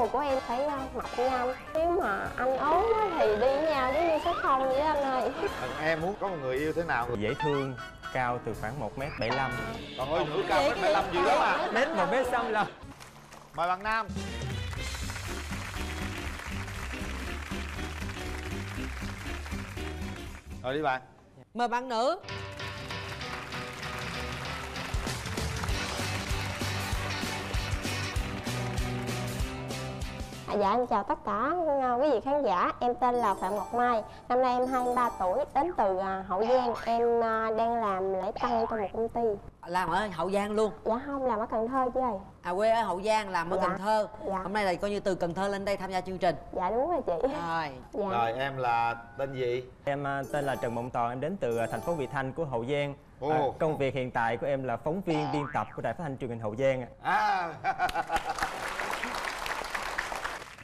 người của em phải mập như anh nếu mà anh ốm á thì đi với nhau giống như số không vậy anh ơi. Còn em muốn có một người yêu thế nào? Dễ thương cao từ khoảng 1 m 75 còn ơi nữ cao mét bảy lăm gì đó mà mét 1 m 65 mời bạn nam. Rồi đi bạn. Mời bạn nữ dạ em chào tất cả ờ, quý vị khán giả em tên là Phạm Ngọc Mai năm nay em 23 tuổi đến từ ờ, Hậu Giang em ờ, đang làm lễ tân trong một công ty làm ở hậu giang luôn dạ không làm ở Cần Thơ chứ ơi à quê ở hậu giang làm ở Dạ. cần thơ Dạ. hôm nay là coi như từ cần thơ lên đây tham gia chương trình dạ đúng rồi chị rồi dạ rồi em là tên gì Em tên là Trần Mộng Toàn, em đến từ thành phố Vị Thanh của Hậu Giang. Ồ. À, công việc hiện tại của em là phóng viên biên tập của đài phát thanh truyền hình Hậu Giang. ạ. à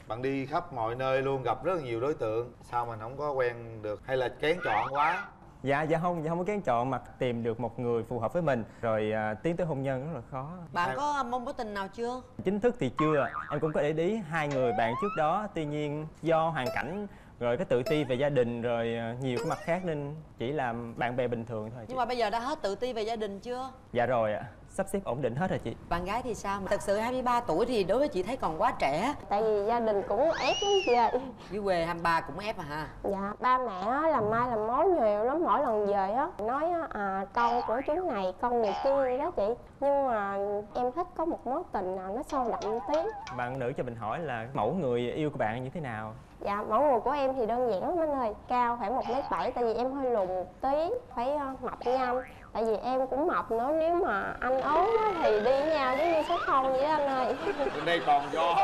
bạn đi khắp mọi nơi luôn gặp rất là nhiều đối tượng. Sao mình không có quen được? Hay là kén chọn quá? Dạ, dạ không, dạ không có kén chọn mà tìm được một người phù hợp với mình. Rồi à, tiến tới hôn nhân rất là khó. bạn Hai- có mong mối tình nào chưa? Chính thức thì chưa, em cũng có để ý hai người bạn trước đó, tuy nhiên do hoàn cảnh rồi cái tự ti về gia đình rồi à, nhiều cái mặt khác nên chỉ làm bạn bè bình thường thôi chị. nhưng mà bây giờ đã hết tự ti về gia đình chưa? Dạ rồi ạ, sắp xếp ổn định hết rồi chị. bạn gái thì sao thật sự 23 tuổi thì đối với chị thấy còn quá trẻ. Tại vì gia đình cũng ép lắm chị ơi. Dưới quê 23 cũng ép à ha dạ ba mẹ á, làm mai làm mối nhiều lắm mỗi lần về á nói á, à, con của chú này con người kia đó chị. Nhưng mà em thích có một mối tình nào nó sâu đậm một tí. Bạn nữ cho mình hỏi là mẫu người yêu của bạn như thế nào? dạ mẫu người của em thì đơn giản lắm anh ơi. Cao khoảng một m bảy tại vì em hơi lùn một tí phải ờ, mập như anh tại vì em cũng mập nữa nếu mà anh ốm á, thì đi với nhau giống như số không vậy anh ơi. Bên đây còn do.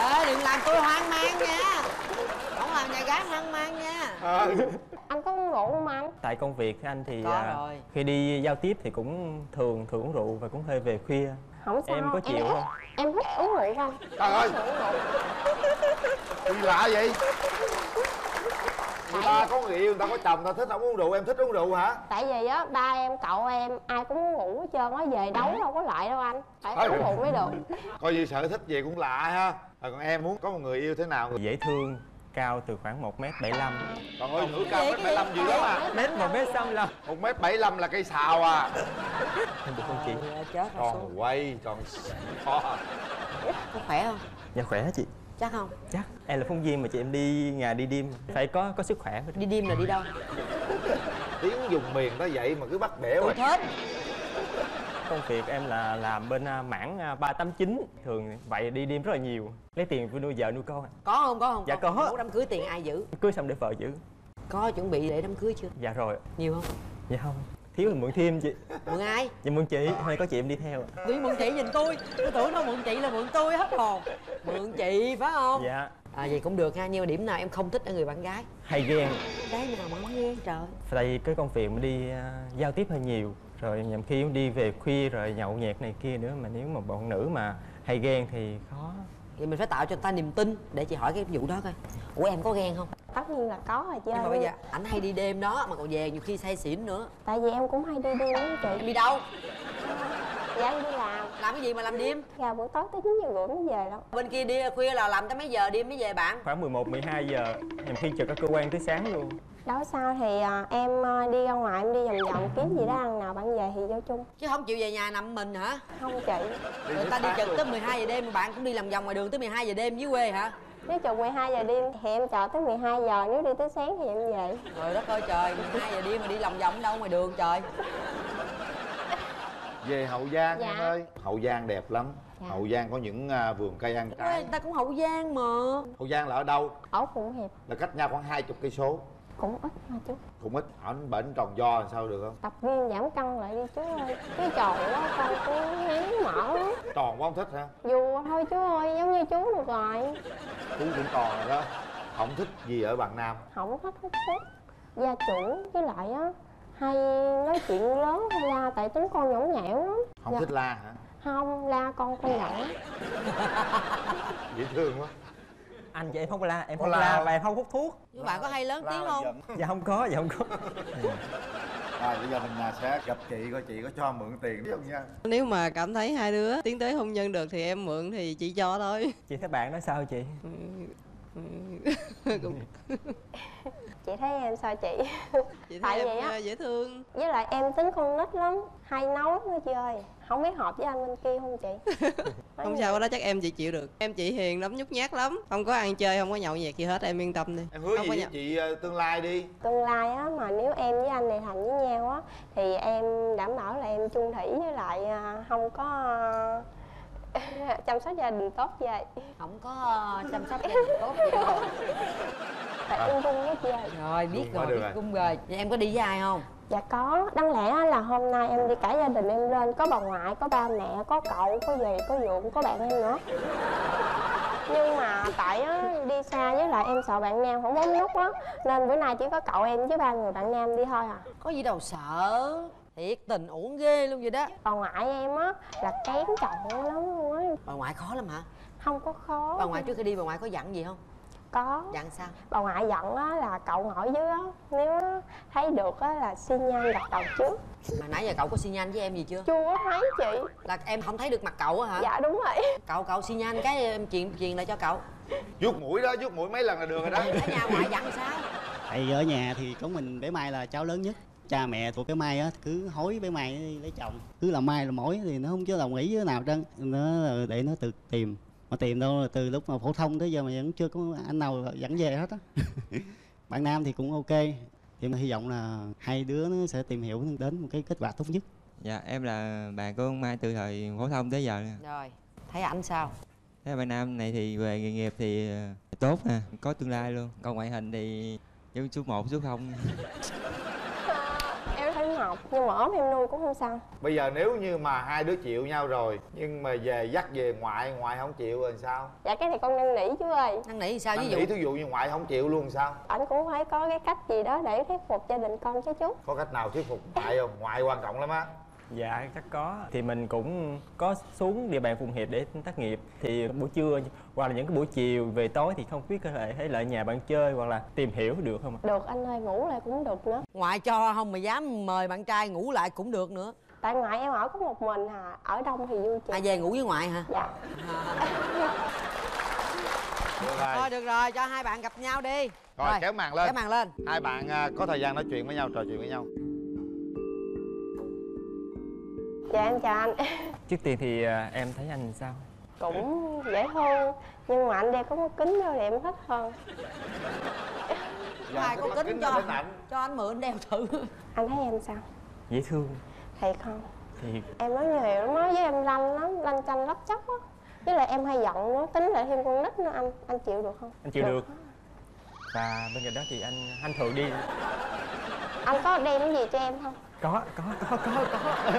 Ê đừng làm tôi hoang mang nha. Không làm nhà gái hoang mang nha. À, anh có uống rượu không anh? Tại công việc anh thì à, khi đi giao tiếp thì cũng thường thường uống rượu và cũng hơi về khuya. không sao. Em có chịu thích- không? em thích uống rượu không? Trời ơi. Gì lạ vậy người ta có người yêu người ta có chồng người ta thích không uống rượu em thích uống rượu hả? Tại vì á ba em cậu em ai cũng uống rượu hết trơn á về đấu đâu có lại đâu anh. Phải Thôi. uống rượu mới được. Coi như sở thích gì cũng lạ ha. À, còn em muốn có một người yêu thế nào? Dễ thương, cao từ khoảng 1 m 75 còn ơi nữ cao mét bảy lăm gì đó mà Mét 1 m 65 một mét bảy lăm là cây xào à. Em được không chị? Chết rồi. Xuống còn quay còn kho có khỏe không? Dạ khỏe chị chắc không? Chắc. Em là phóng viên mà chị em đi ngày đi đêm. Phải có có sức khỏe. Mới được. đi đêm là đi đâu? Tiếng dùng miền đó vậy mà cứ bắt bẻ tôi hoài Công việc em là làm bên à, mảng à, 389 Thường vậy đi đêm rất là nhiều. Lấy tiền nuôi vợ nuôi con. Ạ. có không có không? Dạ có. Nấu đám cưới tiền ai giữ? Cưới xong để vợ giữ. Có chuẩn bị để đám cưới chưa? Dạ rồi. Nhiều không? Dạ không Thiếu thì mượn thêm chị. Mượn ai? Dạ mượn chị. Hay có chị em đi theo ạ. Vì mượn chị nhìn tôi. Tôi tưởng đâu mượn chị là mượn tôi hết hồn. Mượn chị phải không? Dạ. À vậy cũng được ha. Nhưng mà điểm nào em không thích ở người bạn gái? Hay ghen. Gái nào mà không ghen trời. Tại vì cái công việc mà đi à, giao tiếp hơi nhiều. Rồi nhầm khi đi về khuya rồi nhậu nhẹt này kia nữa. Mà nếu mà bọn nữ mà hay ghen thì khó Vậy mình phải tạo cho người ta niềm tin Để chị hỏi cái vụ đó coi. Ủa em có ghen không? Tất nhiên là có rồi chứ Nhưng mà bây giờ ảnh hay đi đêm đó Mà còn về nhiều khi say xỉn nữa. Tại vì em cũng hay đi đêm lắm Em chị đi đâu? Dạ em đi làm. Làm cái gì mà làm đêm? Ra buổi tối tới chín giờ rưỡi mới về đâu. Bên kia đi khuya là làm tới mấy giờ đêm mới về bạn? Khoảng 11 12 giờ nhầm khi chờ các cơ quan tới sáng luôn đó sao thì à, em à, đi ra ngoài em đi vòng vòng kiếm gì đó ăn nào bạn về thì vô chung. Chứ không chịu về nhà nằm mình hả? Không chị. Người ta đi trực tới 12 giờ đêm mà bạn cũng đi làm vòng ngoài đường tới 12 giờ đêm dưới quê hả? Nếu chừng 12 giờ đêm thì em chờ tới 12 giờ nếu đi tới sáng thì em về. Trời đất ơi trời 12 giờ đêm mà đi lòng vòng đâu ngoài đường trời. Về hậu giang Dạ. em ơi. Hậu giang đẹp lắm. Dạ. hậu giang có những à, vườn cây ăn trái. người ta cũng hậu giang mà. Hậu giang là ở đâu? Ở cũng hiệp. Là cách nhau khoảng hai chục cây số cũng ít mà chú. Cũng ít ảnh bệnh tròn do làm sao được không? Tập gym giảm cân lại đi chú ơi. Cái tròn quá con cũng ngán mở lắm. Tròn quá không thích hả? Dù thôi chú ơi giống như chú được rồi. Chú cũng tròn rồi đó. Không thích gì ở bạn nam. Không thích hút thuốc gia trưởng với lại á hay nói chuyện lớn hay la tại tính con nhõng nhẽo lắm. Không Dạ. thích la hả? Không la con con giận dễ thương quá anh chị em không có la em không la la. không? và em không hút thuốc. Nhưng bạn có hay lớn tiếng không? dạ không có dạ không có. Rồi bây giờ mình à, sẽ gặp chị coi chị có cho mượn tiền. Không nha. Nếu mà cảm thấy hai đứa tiến tới hôn nhân được thì em mượn thì chị cho thôi. chị thấy bạn nói sao chị? Cũng chị thấy em sao chị? Chị Tại thấy vậy em á. ờ, dễ thương. với lại em tính con nít lắm hay nói nữa chị ơi không biết hợp với anh bên kia không chị Không sao đó chắc em chị chịu được. Em chị hiền lắm, nhút nhát lắm. Không có ăn chơi, không có nhậu nhẹt gì hết, em yên tâm đi. em hứa không gì có với nhậu. chị à, tương lai đi tương lai á mà nếu em với anh này thành với nhau á thì em đảm bảo là em chung thủy với lại à, không có à, chăm sóc gia đình tốt vậy không có ờ, chăm sóc gia đình tốt vậy phải ung dung hết vậy rồi biết quá rồi biết rồi. cung rồi vậy em có đi với ai không dạ có. Đáng lẽ là hôm nay em đi cả gia đình em lên có bà ngoại có ba mẹ có cậu có dì có dượng có bạn em nữa. Nhưng mà tại á, đi xa với lại em sợ bạn nam không bấm nút á nên bữa nay chỉ có cậu em với ba người bạn nam đi thôi à. Có gì đâu sợ. Thiệt tình uổng ghê luôn vậy đó. Bà ngoại em á là kén chọn lắm luôn á. Bà ngoại khó lắm hả? Không có khó. Bà ngoại trước khi đi bà ngoại có dặn gì không có. Dặn sao? Bà ngoại giận á là cậu ngồi dưới á nếu thấy được á là xin nhanh gật đầu trước. Mà nãy giờ cậu có xi nhan với em gì chưa? Chưa có thấy chị. Là em không thấy được mặt cậu á hả? Dạ đúng rồi. Cậu cậu xi nhan cái em truyền truyền lại cho cậu. Vuốt mũi đó vuốt mũi mấy lần là được rồi đó. Ở nhà ngoại dặn sao? Tại vì ở nhà thì có mình bé mai là cháu lớn nhất. Cha mẹ của bé mai á cứ hối bé mai đi lấy chồng. Cứ làm mai làm mối thì nó không có đồng ý với nào trơn. Nó là để nó tự tìm mà tìm đâu là từ lúc mà phổ thông tới giờ mà vẫn chưa có anh nào dẫn về hết á bạn nam thì cũng ok thì mình hy vọng là hai đứa nó sẽ tìm hiểu đến một cái kết quả tốt nhất Dạ em là bạn của ông Mai từ thời phổ thông tới giờ nè. rồi thấy ảnh sao Thế bạn Nam này thì về nghề nghiệp thì ờ, tốt nè, có tương lai luôn. Còn ngoại hình thì giống số 1, số 0. Mộc nhưng mà ốm em nuôi cũng không sao. Bây giờ nếu như mà hai đứa chịu nhau rồi nhưng mà về dắt về ngoại ngoại không chịu rồi sao? Dạ cái này con năn nỉ chú ơi. Năn nỉ sao? Ví Năn dụ nỉ thí dụ như ngoại không chịu luôn sao? Ảnh cũng phải có cái cách gì đó để thuyết phục gia đình con chứ chú. Có cách nào thuyết phục ngoại không? Ngoại quan trọng lắm á dạ chắc có. Thì mình cũng có xuống địa bàn phụng hiệp để tác nghiệp. Thì buổi trưa hoặc là những cái buổi chiều về tối thì không biết có thể thấy lại nhà bạn chơi hoặc là tìm hiểu được không ạ? Được anh ơi ngủ lại cũng được nữa. Ngoại cho không mà dám mời bạn trai ngủ lại cũng được nữa. Tại ngoại em ở có một mình à ở đông thì vui chị à về ngủ với ngoại hả? Dạ. Được rồi thôi được rồi cho hai bạn gặp nhau đi. Rồi kéo màn lên. kéo màn lên. Hai bạn à, có thời gian nói chuyện với nhau trò chuyện với nhau dạ em chào anh. Trước tiên thì à, em thấy anh sao? Cũng dễ thương nhưng mà anh đeo có cái kính vô thì em thích hơn. Ai có kính cho ảnh cho anh mượn đeo thử. Anh thấy em sao? Dễ thương. Thiệt không. Thì em nói nhiều lắm nói với em lanh lắm lanh chanh lóc chóc á. Với lại em hay giận nữa tính lại thêm con nít nữa anh anh chịu được không? Anh chịu được. và bên cạnh đó thì anh anh thường đi. Anh có đem cái gì cho em không? Có có có có có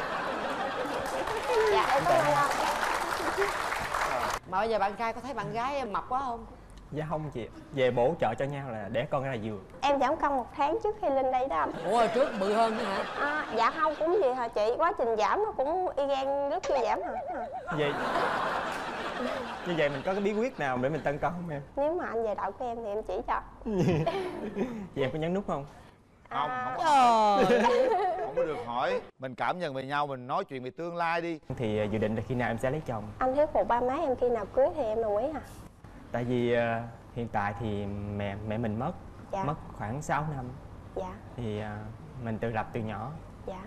dạ em có ơn anh mà bây giờ bạn trai có thấy bạn gái em mập quá không? Dạ không chị. Về bổ trợ cho nhau là để con ra giường. Em giảm cân một tháng trước khi lên đây đó anh. Ủa trước bự hơn nữa hả? À, dạ không cũng gì hả chị? Quá trình giảm nó cũng y gan lúc chưa giảm hả? Vậy như vậy mình có cái bí quyết nào để mình tăng cân không em? Nếu mà anh về đậu của em thì em chỉ cho. Vậy em có nhấn nút không không À, không có không có được hỏi. Mình cảm nhận về nhau mình nói chuyện về tương lai đi. Thì à, dự định là khi nào em sẽ lấy chồng? Anh thuyết phục ba má em khi nào cưới thì em đồng ý hả? Tại vì à, hiện tại thì mẹ mẹ mình mất. Dạ. Mất khoảng 6 năm. Dạ. Thì à, mình tự lập từ nhỏ. Dạ.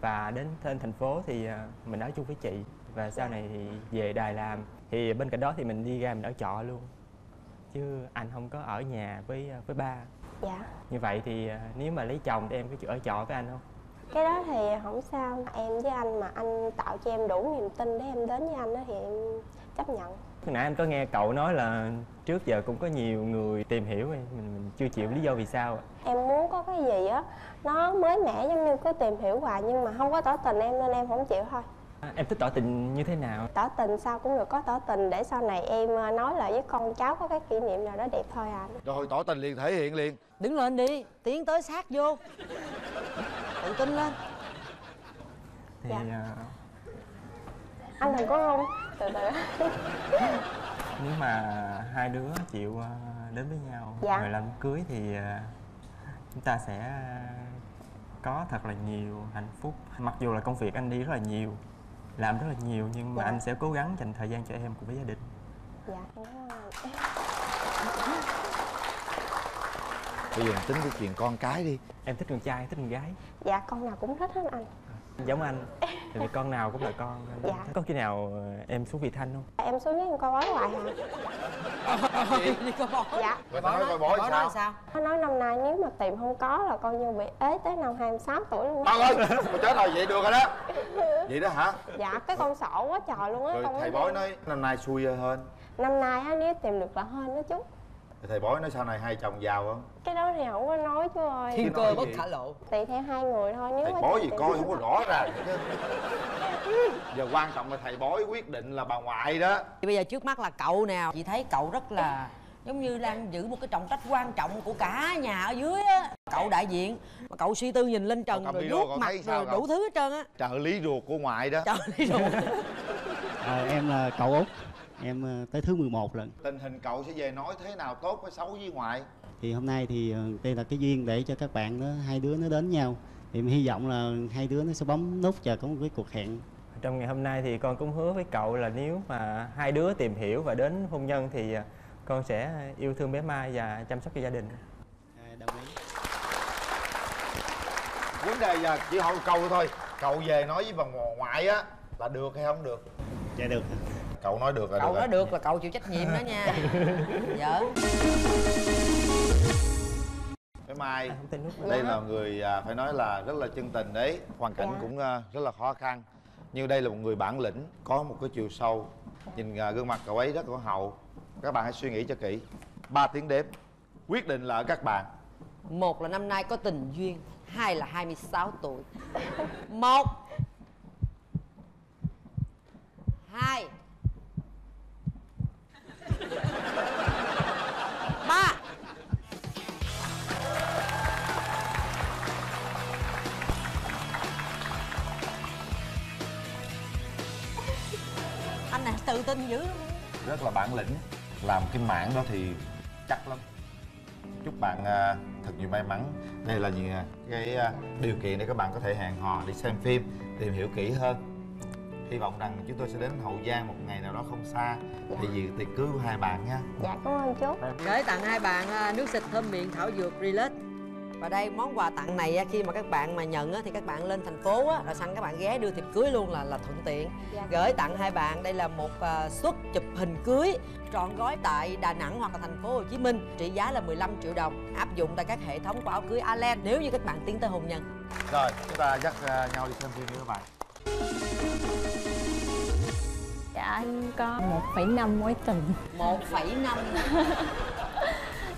Và đến trên thành phố thì à, mình ở chung với chị. Và sau này thì về đài làm thì bên cạnh đó thì mình đi ra mình ở trọ luôn. Chứ anh không có ở nhà với à, với ba dạ. Như vậy thì à, nếu mà lấy chồng thì em có ở trọ với anh không? Cái đó thì không sao. Em với anh mà anh tạo cho em đủ niềm tin để em đến với anh đó thì em chấp nhận. Hồi nãy anh có nghe cậu nói là trước giờ cũng có nhiều người tìm hiểu mình, mình chưa chịu lý do vì sao ạ. Em muốn có cái gì á nó mới mẻ giống như cứ tìm hiểu hoài nhưng mà không có tỏ tình em nên em không chịu thôi em thích tỏ tình như thế nào? Tỏ tình sao cũng được có tỏ tình để sau này em ờ, nói lại với con cháu có cái kỷ niệm nào đó đẹp thôi à. Rồi tỏ tình liền thể hiện liền. Đứng lên đi tiến tới sát vô. Tự tin lên. Thì Dạ. à, anh đừng có run. Từ từ. Nếu mà hai đứa chịu à, đến với nhau Dạ. rồi làm cưới thì à, chúng ta sẽ có thật là nhiều hạnh phúc. Mặc dù là công việc anh đi rất là nhiều làm rất là nhiều nhưng mà Dạ. anh sẽ cố gắng dành thời gian cho em cùng với gia đình. Dạ bây giờ mình tính cái chuyện con cái đi. Em thích con trai thích con gái. Dạ con nào cũng thích hết anh. Giống anh. Tại vì con nào cũng là con. Dạ. có khi nào ờ, em xuống vị thanh không? Em xuống với em coi bói hoài hả? Đi coi bói dạ. Rồi nói coi bói nói sao? sao? Nó nói năm nay nếu mà tìm không có là coi như bị ế tới năm 26 tuổi luôn. Tao ơi, mà chết rồi vậy được rồi đó Vậy đó hả? dạ cái con sổ quá trời luôn á Rồi thầy bói nói năm nay xui hơn năm nay á nếu tìm được là hên đó chú. Thầy bói nói sau này hai chồng giàu không? cái đó thì không có nói chú ơi. Thiên cơ bất khả lộ. Tùy theo hai người thôi nếu Thầy bói gì coi không có rõ ràng Giờ quan trọng là thầy bói quyết định là bà ngoại đó. Thì bây giờ trước mắt là cậu nào? Chị thấy cậu rất là giống như đang giữ một cái trọng trách quan trọng của cả nhà ở dưới á. Cậu đại diện mà cậu suy tư nhìn lên trần rồi vuốt mặt rồi đủ thứ hết trơn á. Trợ lý ruột của ngoại đó. Trời đi rồi à, em là cậu út. Em ờ, tới thứ 11 lần. Tình hình cậu sẽ về nói thế nào tốt với xấu với ngoại? Thì hôm nay thì ờ, đây là cái duyên để cho các bạn nó hai đứa nó đến nhau. Thì em hy vọng là hai đứa nó sẽ bấm nút và có một cái cuộc hẹn. Trong ngày hôm nay thì con cũng hứa với cậu là nếu mà hai đứa tìm hiểu và đến hôn nhân thì ờ, con sẽ yêu thương bé Mai và chăm sóc cho gia đình. À, đồng ý. Vấn đề giờ chỉ hỏi một câu thôi. Cậu về nói với bà ngoại á là được hay không được? Dạ được. Cậu nói được là cậu được nói được là cậu chịu trách nhiệm đó nha. Giỡn Bé Mai À, đây là người à, phải nói là rất là chân tình đấy. Hoàn cảnh Dạ. cũng à, rất là khó khăn. Nhưng đây là một người bản lĩnh có một cái chiều sâu. Nhìn à, gương mặt cậu ấy rất có hậu các bạn hãy suy nghĩ cho kỹ. 3 tiếng đếm. Quyết định là ở các bạn. Một là năm nay có tình duyên hai là 26 tuổi. Một. Hai. Ba. Anh này tự tin dữ lắm. rất là bản lĩnh làm cái mảng đó thì chắc lắm. Chúc bạn à, thật nhiều may mắn. Đây là những à, cái à, điều kiện để các bạn có thể hẹn hò đi xem phim tìm hiểu kỹ hơn. Hy vọng rằng chúng tôi sẽ đến hậu giang một ngày nào đó không xa để dự tiệc cưới của hai bạn nha. Dạ cảm ơn chú. Gửi tặng hai bạn à, nước xịt thơm miệng thảo dược Relax và đây món quà tặng này á, khi mà các bạn mà nhận á, thì các bạn lên thành phố á, rồi sẵn các bạn ghé đưa thiệp cưới luôn là là thuận tiện. Dạ. gửi tặng hai bạn đây là một à, suất chụp hình cưới trọn gói tại Đà Nẵng hoặc là thành phố Hồ Chí Minh trị giá là 15 triệu đồng áp dụng tại các hệ thống của áo cưới Alen nếu như các bạn tiến tới hôn nhân. Rồi chúng ta dắt à, nhau đi xem phim đi các bạn. Dạ anh có 1,5 mối tình. 1,5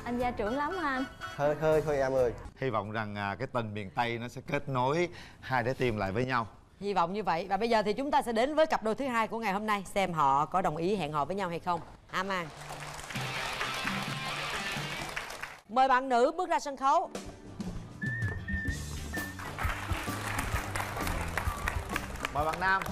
Anh gia trưởng lắm anh hơi hơi thôi em ơi. Hy vọng rằng à, cái tình miền tây nó sẽ kết nối hai trái tim lại với nhau. Hy vọng như vậy. Và bây giờ thì chúng ta sẽ đến với cặp đôi thứ hai của ngày hôm nay xem họ có đồng ý hẹn hò với nhau hay không. Aman mời bạn nữ bước ra sân khấu. Mời bạn nam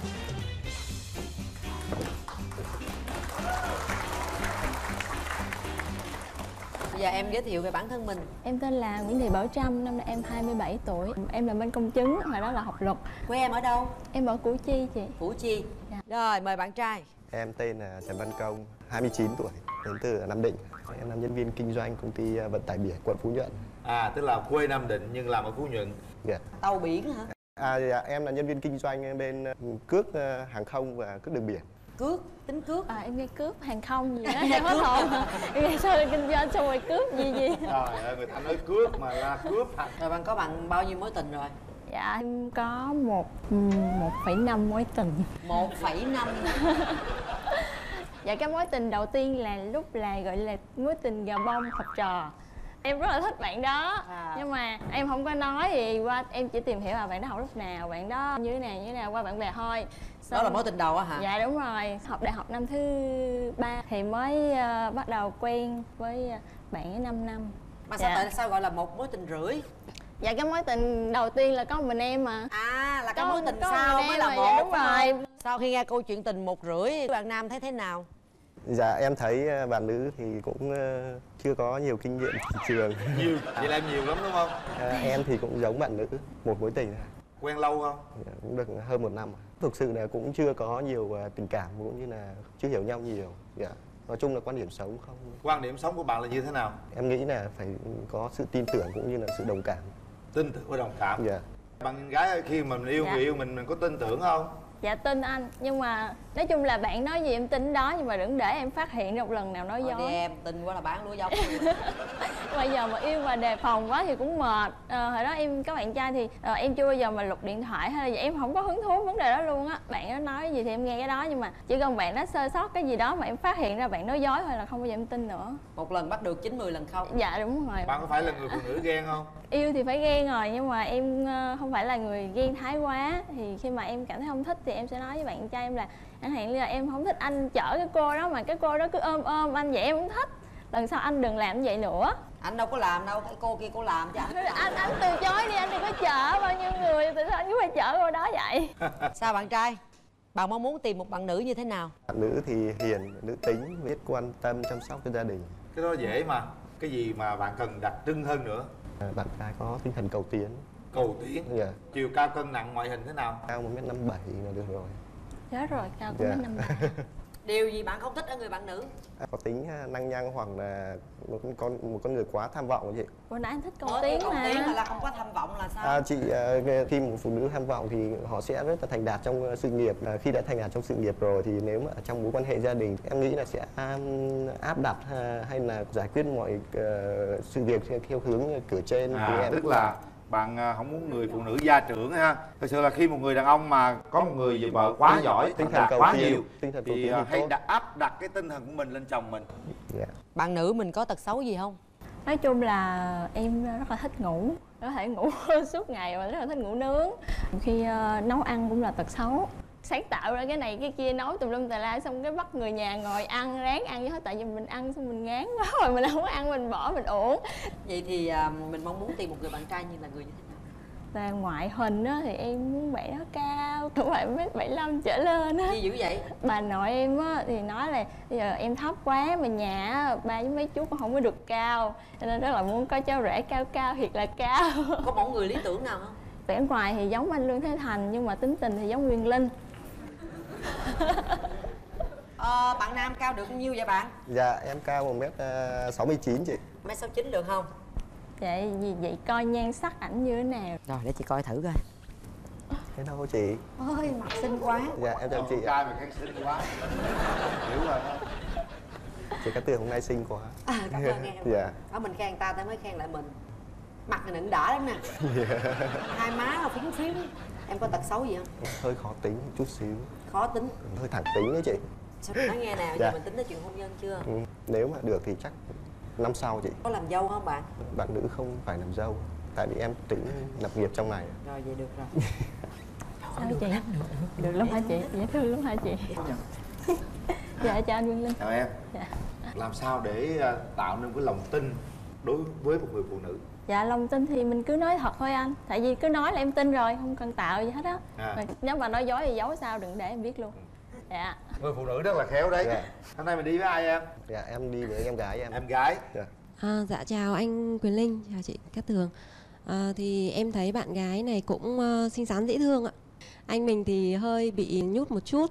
giờ em giới thiệu về bản thân mình. Em tên là Nguyễn Thị Bảo Trâm, năm nay em 27 tuổi. Em là bên công chứng, hồi đó là học luật. Quê em ở đâu? Em ở Củ Chi chị. Củ chi. Dạ. rồi mời bạn trai. Em tên là Trần Văn Công 29 tuổi đến từ Nam Định. Em là nhân viên kinh doanh công ty vận tải biển quận Phú Nhuận. À tức là quê nam định nhưng làm ở phú nhuận. Dạ. tàu biển hả? À dạ, em là nhân viên kinh doanh bên ờ, cước ờ, hàng không và cước đường biển cước tính cước. À, Em nghe cướp hàng không gì đó, em hết hồn. Em nghe sao kinh doanh xong rồi cướp gì gì trời ơi người ta nói cướp mà ra cướp hả? Rồi bạn có bạn bao nhiêu mối tình rồi? Dạ em có một 1,5 mối tình. 1,5 Dạ cái mối tình đầu tiên là lúc là gọi là mối tình gà bông học trò. Em rất là thích bạn đó. À. Nhưng mà em không có nói gì qua Em chỉ tìm hiểu là bạn đó học lúc nào Bạn đó như thế nào như thế nào qua bạn bè thôi đó là mối tình đầu á hả? Dạ đúng rồi. Học đại học năm thứ ba Thì mới ờ, bắt đầu quen với ờ, bạn ấy 5 năm. Mà sao Dạ. tại sao gọi là một mối tình rưỡi? Dạ cái mối tình đầu tiên là có một mình em mà. À là cái Có- mối tình sau mới là mà, một dạ, đúng không? rồi. sau khi nghe câu chuyện tình một rưỡi bạn nam thấy thế nào? Dạ em thấy ờ, bạn nữ thì cũng chưa có nhiều kinh nghiệm thị trường. Nhiều vậy là em nhiều lắm đúng không? Ờ, em thì cũng giống bạn nữ một mối tình. Quen lâu không? Dạ, cũng được hơn một năm rồi. Thực sự là cũng chưa có nhiều ờ, tình cảm cũng như là chưa hiểu nhau nhiều. Dạ. Nói chung là quan điểm sống không. Quan điểm sống của bạn là như thế nào? Em nghĩ là phải có sự tin tưởng cũng như là sự đồng cảm. Tin tưởng và đồng cảm. Dạ. Bạn gái ơi, khi mà mình yêu Dạ. người yêu mình mình có tin tưởng không dạ tin anh. Nhưng mà nói chung là bạn nói gì em tin đó nhưng mà đừng để em phát hiện một lần nào nói đi dối. em tin quá là bán lúa giống bây giờ mà yêu mà đề phòng quá thì cũng mệt. Ờ, hồi đó em có bạn trai thì ờ, em chưa bao giờ mà lục điện thoại hay là gì em không có hứng thú vấn đề đó luôn á. Bạn nó nói gì thì em nghe cái đó nhưng mà chỉ cần bạn nó sơ sót cái gì đó mà em phát hiện ra bạn nói dối thôi là không bao giờ em tin nữa. Một lần bắt được chín mười lần không. Dạ đúng rồi. Bạn có phải là người phụ nữ ghen không yêu thì phải ghen rồi nhưng mà em ờ, không phải là người ghen thái quá. Thì khi mà em cảm thấy không thích thì em sẽ nói với bạn trai em là chẳng hạn như là em không thích anh chở cái cô đó mà cái cô đó cứ ôm ôm anh vậy em không thích. Lần sau anh đừng làm như vậy nữa. Anh đâu có làm đâu cái cô kia cô làm chứ anh anh anh từ chối đi anh đừng có chở bao nhiêu người tại sao anh cứ phải chở cô đó vậy? Sao bạn trai? Bạn mong muốn tìm một bạn nữ như thế nào? Bạn nữ thì hiền nữ tính biết quan tâm chăm sóc cho gia đình. Cái đó dễ mà cái gì mà bạn cần đặc trưng hơn nữa bạn trai có tinh thần cầu tiến. Cầu tiến? Dạ. Chiều cao cân nặng ngoại hình thế nào? Cao một mét năm bảy là được rồi. Chết rồi cao cũng Dạ. yeah. năm ba điều gì bạn không thích ở người bạn nữ? À, có tính à, năng nhăng hoặc là một con một con người quá tham vọng vậy bữa nãy anh thích cầu Mới tiến cầu mà. tiến mà là không có tham vọng là sao? À, chị à, khi một phụ nữ tham vọng thì họ sẽ rất là thành đạt trong sự nghiệp. À, khi đã thành đạt trong sự nghiệp rồi thì nếu mà ở trong mối quan hệ gia đình em nghĩ là sẽ áp đặt ha, hay là giải quyết mọi sự việc theo- hướng cửa trên à, tức là bạn à, không muốn người phụ nữ gia trưởng ha. Thực sự là khi một người đàn ông mà có một người vợ quá giỏi tinh thần quá nhiều tinh thần cầu thì tiến à, thì hay đặt áp đặt cái tinh thần của mình lên chồng mình. Dạ. bạn nữ mình có tật xấu gì không? Nói chung là em rất là thích ngủ có thể ngủ suốt ngày và rất là thích ngủ nướng. Khi ờ, nấu ăn cũng là tật xấu sáng tạo ra cái này cái kia nấu tùm lum tà la xong cái bắt người nhà ngồi ăn ráng ăn với hết tại vì mình ăn xong mình ngán quá rồi mình không có ăn mình bỏ mình uổng vậy thì à, mình mong muốn tìm một người bạn trai như là người như thế nào? Và ngoại hình á thì em muốn bạn nó cao cũng phải mét bảy trở lên á. Gì dữ vậy? Bà nội em á thì nói là bây giờ em thấp quá mà nhà ba với mấy chú cũng không có được cao cho nên rất là muốn có cháu rể cao cao thiệt là cao. Có mẫu người lý tưởng nào không? Vẻ ngoài thì giống anh lương thế thành nhưng mà tính tình thì giống nguyên linh ờ, bạn nam cao được bao nhiêu vậy bạn? Dạ em cao một mét à, sáu mươi chín chị. Mấy sáu chín được không? Vậy gì vậy coi nhan sắc ảnh như thế nào? Rồi để chị coi thử coi. Thế đâu chị? Ôi mặt xinh quá. Dạ em chào chị ạ. Trai mà khen xinh quá. Hiểu rồi. Chị Cát Tường hôm nay xinh quá. À, cảm ơn em. Dạ. Đó mình khen ta ta mới khen lại mình. Mặt thì nựng đỏ lắm nè. Hai má là phím phím em có tật xấu gì không? Hơi khó tính một chút xíu. Khó tính. Hơi thẳng tính đấy chị. Sao nói nghe nào Dạ. giờ mình tính tới chuyện hôn nhân chưa? Ừ. nếu mà được thì chắc năm sau chị. Có làm dâu không bạn? Bạn nữ không phải làm dâu tại vì em tính lập nghiệp trong này. Rồi vậy được rồi. Sao chị? được lắm hả chị? Dễ thương lắm hả chị? Dạ. Chào anh nguyên linh. Chào em. Dạ. làm sao để à, tạo nên cái lòng tin đối với một người phụ nữ dạ lòng tin thì mình cứ nói thật thôi anh tại vì cứ nói là em tin rồi không cần tạo gì hết á À. Rồi nếu mà nói dối thì giấu sao đừng để em biết luôn dạ người phụ nữ rất là khéo đấy Dạ. hôm nay mình đi với ai em dạ em đi với em gái em em gái dạ. À, dạ chào anh Quyền Linh, chào chị Cát Tường. À, thì em thấy bạn gái này cũng ờ, xinh xắn dễ thương ạ. Anh mình thì hơi bị nhút một chút,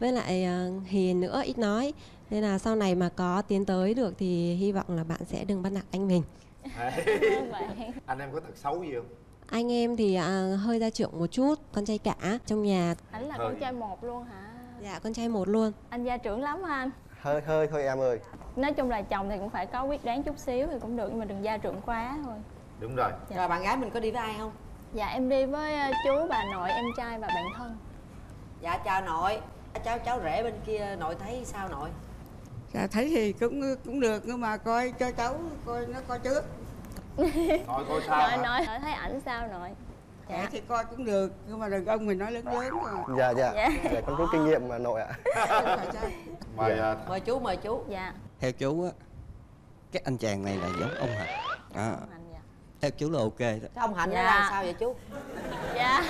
với lại ờ, hiền nữa, ít nói. Nên là sau này mà có tiến tới được thì hy vọng là bạn sẽ đừng bắt nạt anh mình. Anh em có tật xấu gì không? Anh em thì à, hơi ra trưởng một chút, con trai cả trong nhà. ảnh là Thôi. con trai một luôn hả? Dạ con trai một luôn. anh gia trưởng lắm anh? Hơi hơi thôi em ơi. Nói chung là chồng thì cũng phải có quyết đoán chút xíu thì cũng được nhưng mà đừng gia trưởng quá thôi. Đúng rồi. Dạ. rồi bạn gái mình có đi với ai không? Dạ em đi với ờ, chú bà nội em trai và bạn thân. Dạ chào nội. Cháu cháu rể bên kia nội thấy sao nội Dạ thấy thì cũng cũng được nhưng mà coi cho cháu coi nó coi trước. nội coi sao nội hả? nội thấy ảnh sao nội Dạ. dạ thì coi cũng được nhưng mà đàn ông mình nói lớn lớn rồi. dạ dạ Dạ. dạ con có kinh nghiệm mà nội ạ Phải sao? mời à, mời chú mời chú dạ theo chú á cái anh chàng này là giống ông hạnh à, anh dạ theo chú là ok đó. Ông hạnh nó Dạ. ra sao vậy chú? Dạ.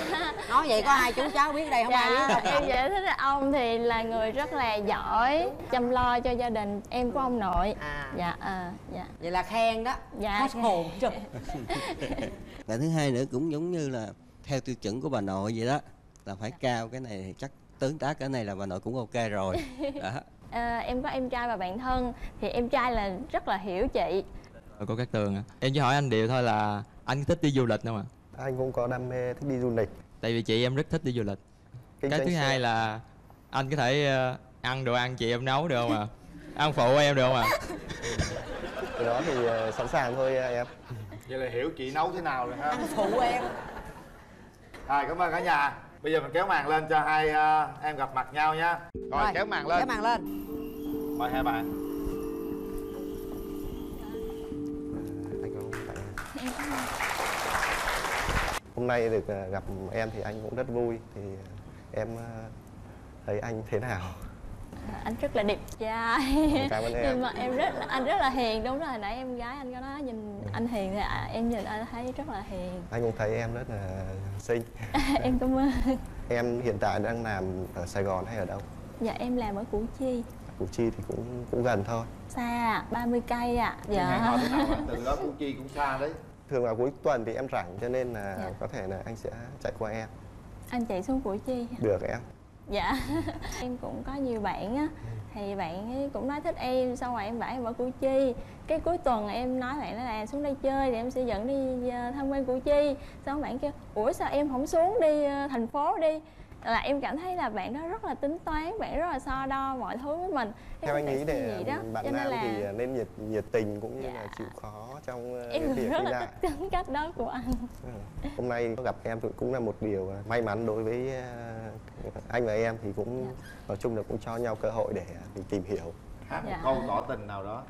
Nói vậy có hai chú cháu biết đây không? Ai biết dạ đâu. em giải thích là ông thì là người rất là giỏi chăm lo cho gia đình em của ông nội. À. Dạ à, dạ. Vậy là khen đó. Dạ hết hồn chưa Và thứ hai nữa cũng giống như là theo tiêu chuẩn của bà nội vậy đó là phải cao cái này thì chắc tướng tá cái này là bà nội cũng ok rồi. Đó. Ờ, em có em trai và bạn thân thì em trai là rất là hiểu chị Cô Cát Tường à. Em chỉ hỏi anh điều thôi là anh thích đi du lịch không ạ? anh cũng có đam mê thích đi du lịch Tại vì chị em rất thích đi du lịch. Kinh cái thứ xe. hai là anh có thể ờ, ăn đồ ăn chị em nấu được không ạ? Ăn phụ em được không ạ? cái đó thì ờ, sẵn sàng thôi ờ, em vậy là hiểu chị nấu thế nào rồi ha ăn phụ em rồi cảm ơn cả nhà bây giờ mình kéo màn lên cho hai ờ, em gặp mặt nhau nha rồi, Rồi, kéo màn lên kéo màn lên mời hai bạn hôm nay được ờ, gặp em thì anh cũng rất vui. Thì ờ, em ờ, thấy anh thế nào? Anh rất là đẹp trai. Cảm ơn em. nhưng mà em rất anh rất là hiền. Đúng rồi nãy em gái anh có nói nhìn anh hiền thì à, em nhìn anh thấy rất là hiền. Anh cũng thấy em rất là xinh. Em cảm ơn. Em hiện tại đang làm ở Sài Gòn hay ở đâu? Dạ em làm ở củ chi. Củ Chi thì cũng cũng gần thôi. Xa 30 cây ạ. Hẹn dạ. từ đó Củ Chi cũng xa đấy thường là cuối tuần thì em rảnh cho nên là Dạ. có thể là anh sẽ chạy qua em. Anh chạy xuống củ chi được em. Dạ. Em cũng có nhiều bạn á thì bạn ấy cũng nói thích em xong rồi em bảo em ở củ chi. Cái cuối tuần em nói bạn đó là xuống đây chơi thì em sẽ dẫn đi ờ, tham quan củ chi. Xong bạn kêu ủa sao em không xuống đi ờ, thành phố đi là em cảm thấy là bạn đó rất là tính toán bạn rất là so đo mọi thứ với mình Em theo anh nghĩ để nghĩ đó. bạn Cho nam là thì nên nhiệt nhiệt tình cũng như Dạ. là chịu khó trong ờ, em cái việc rất là thích tính cách đó của anh Ừ. hôm nay có gặp em thì cũng là một điều ờ, may mắn đối với ờ, anh và em thì cũng Dạ. nói chung là cũng cho nhau cơ hội để mình tìm hiểu hát một Dạ. câu tỏ tình nào đó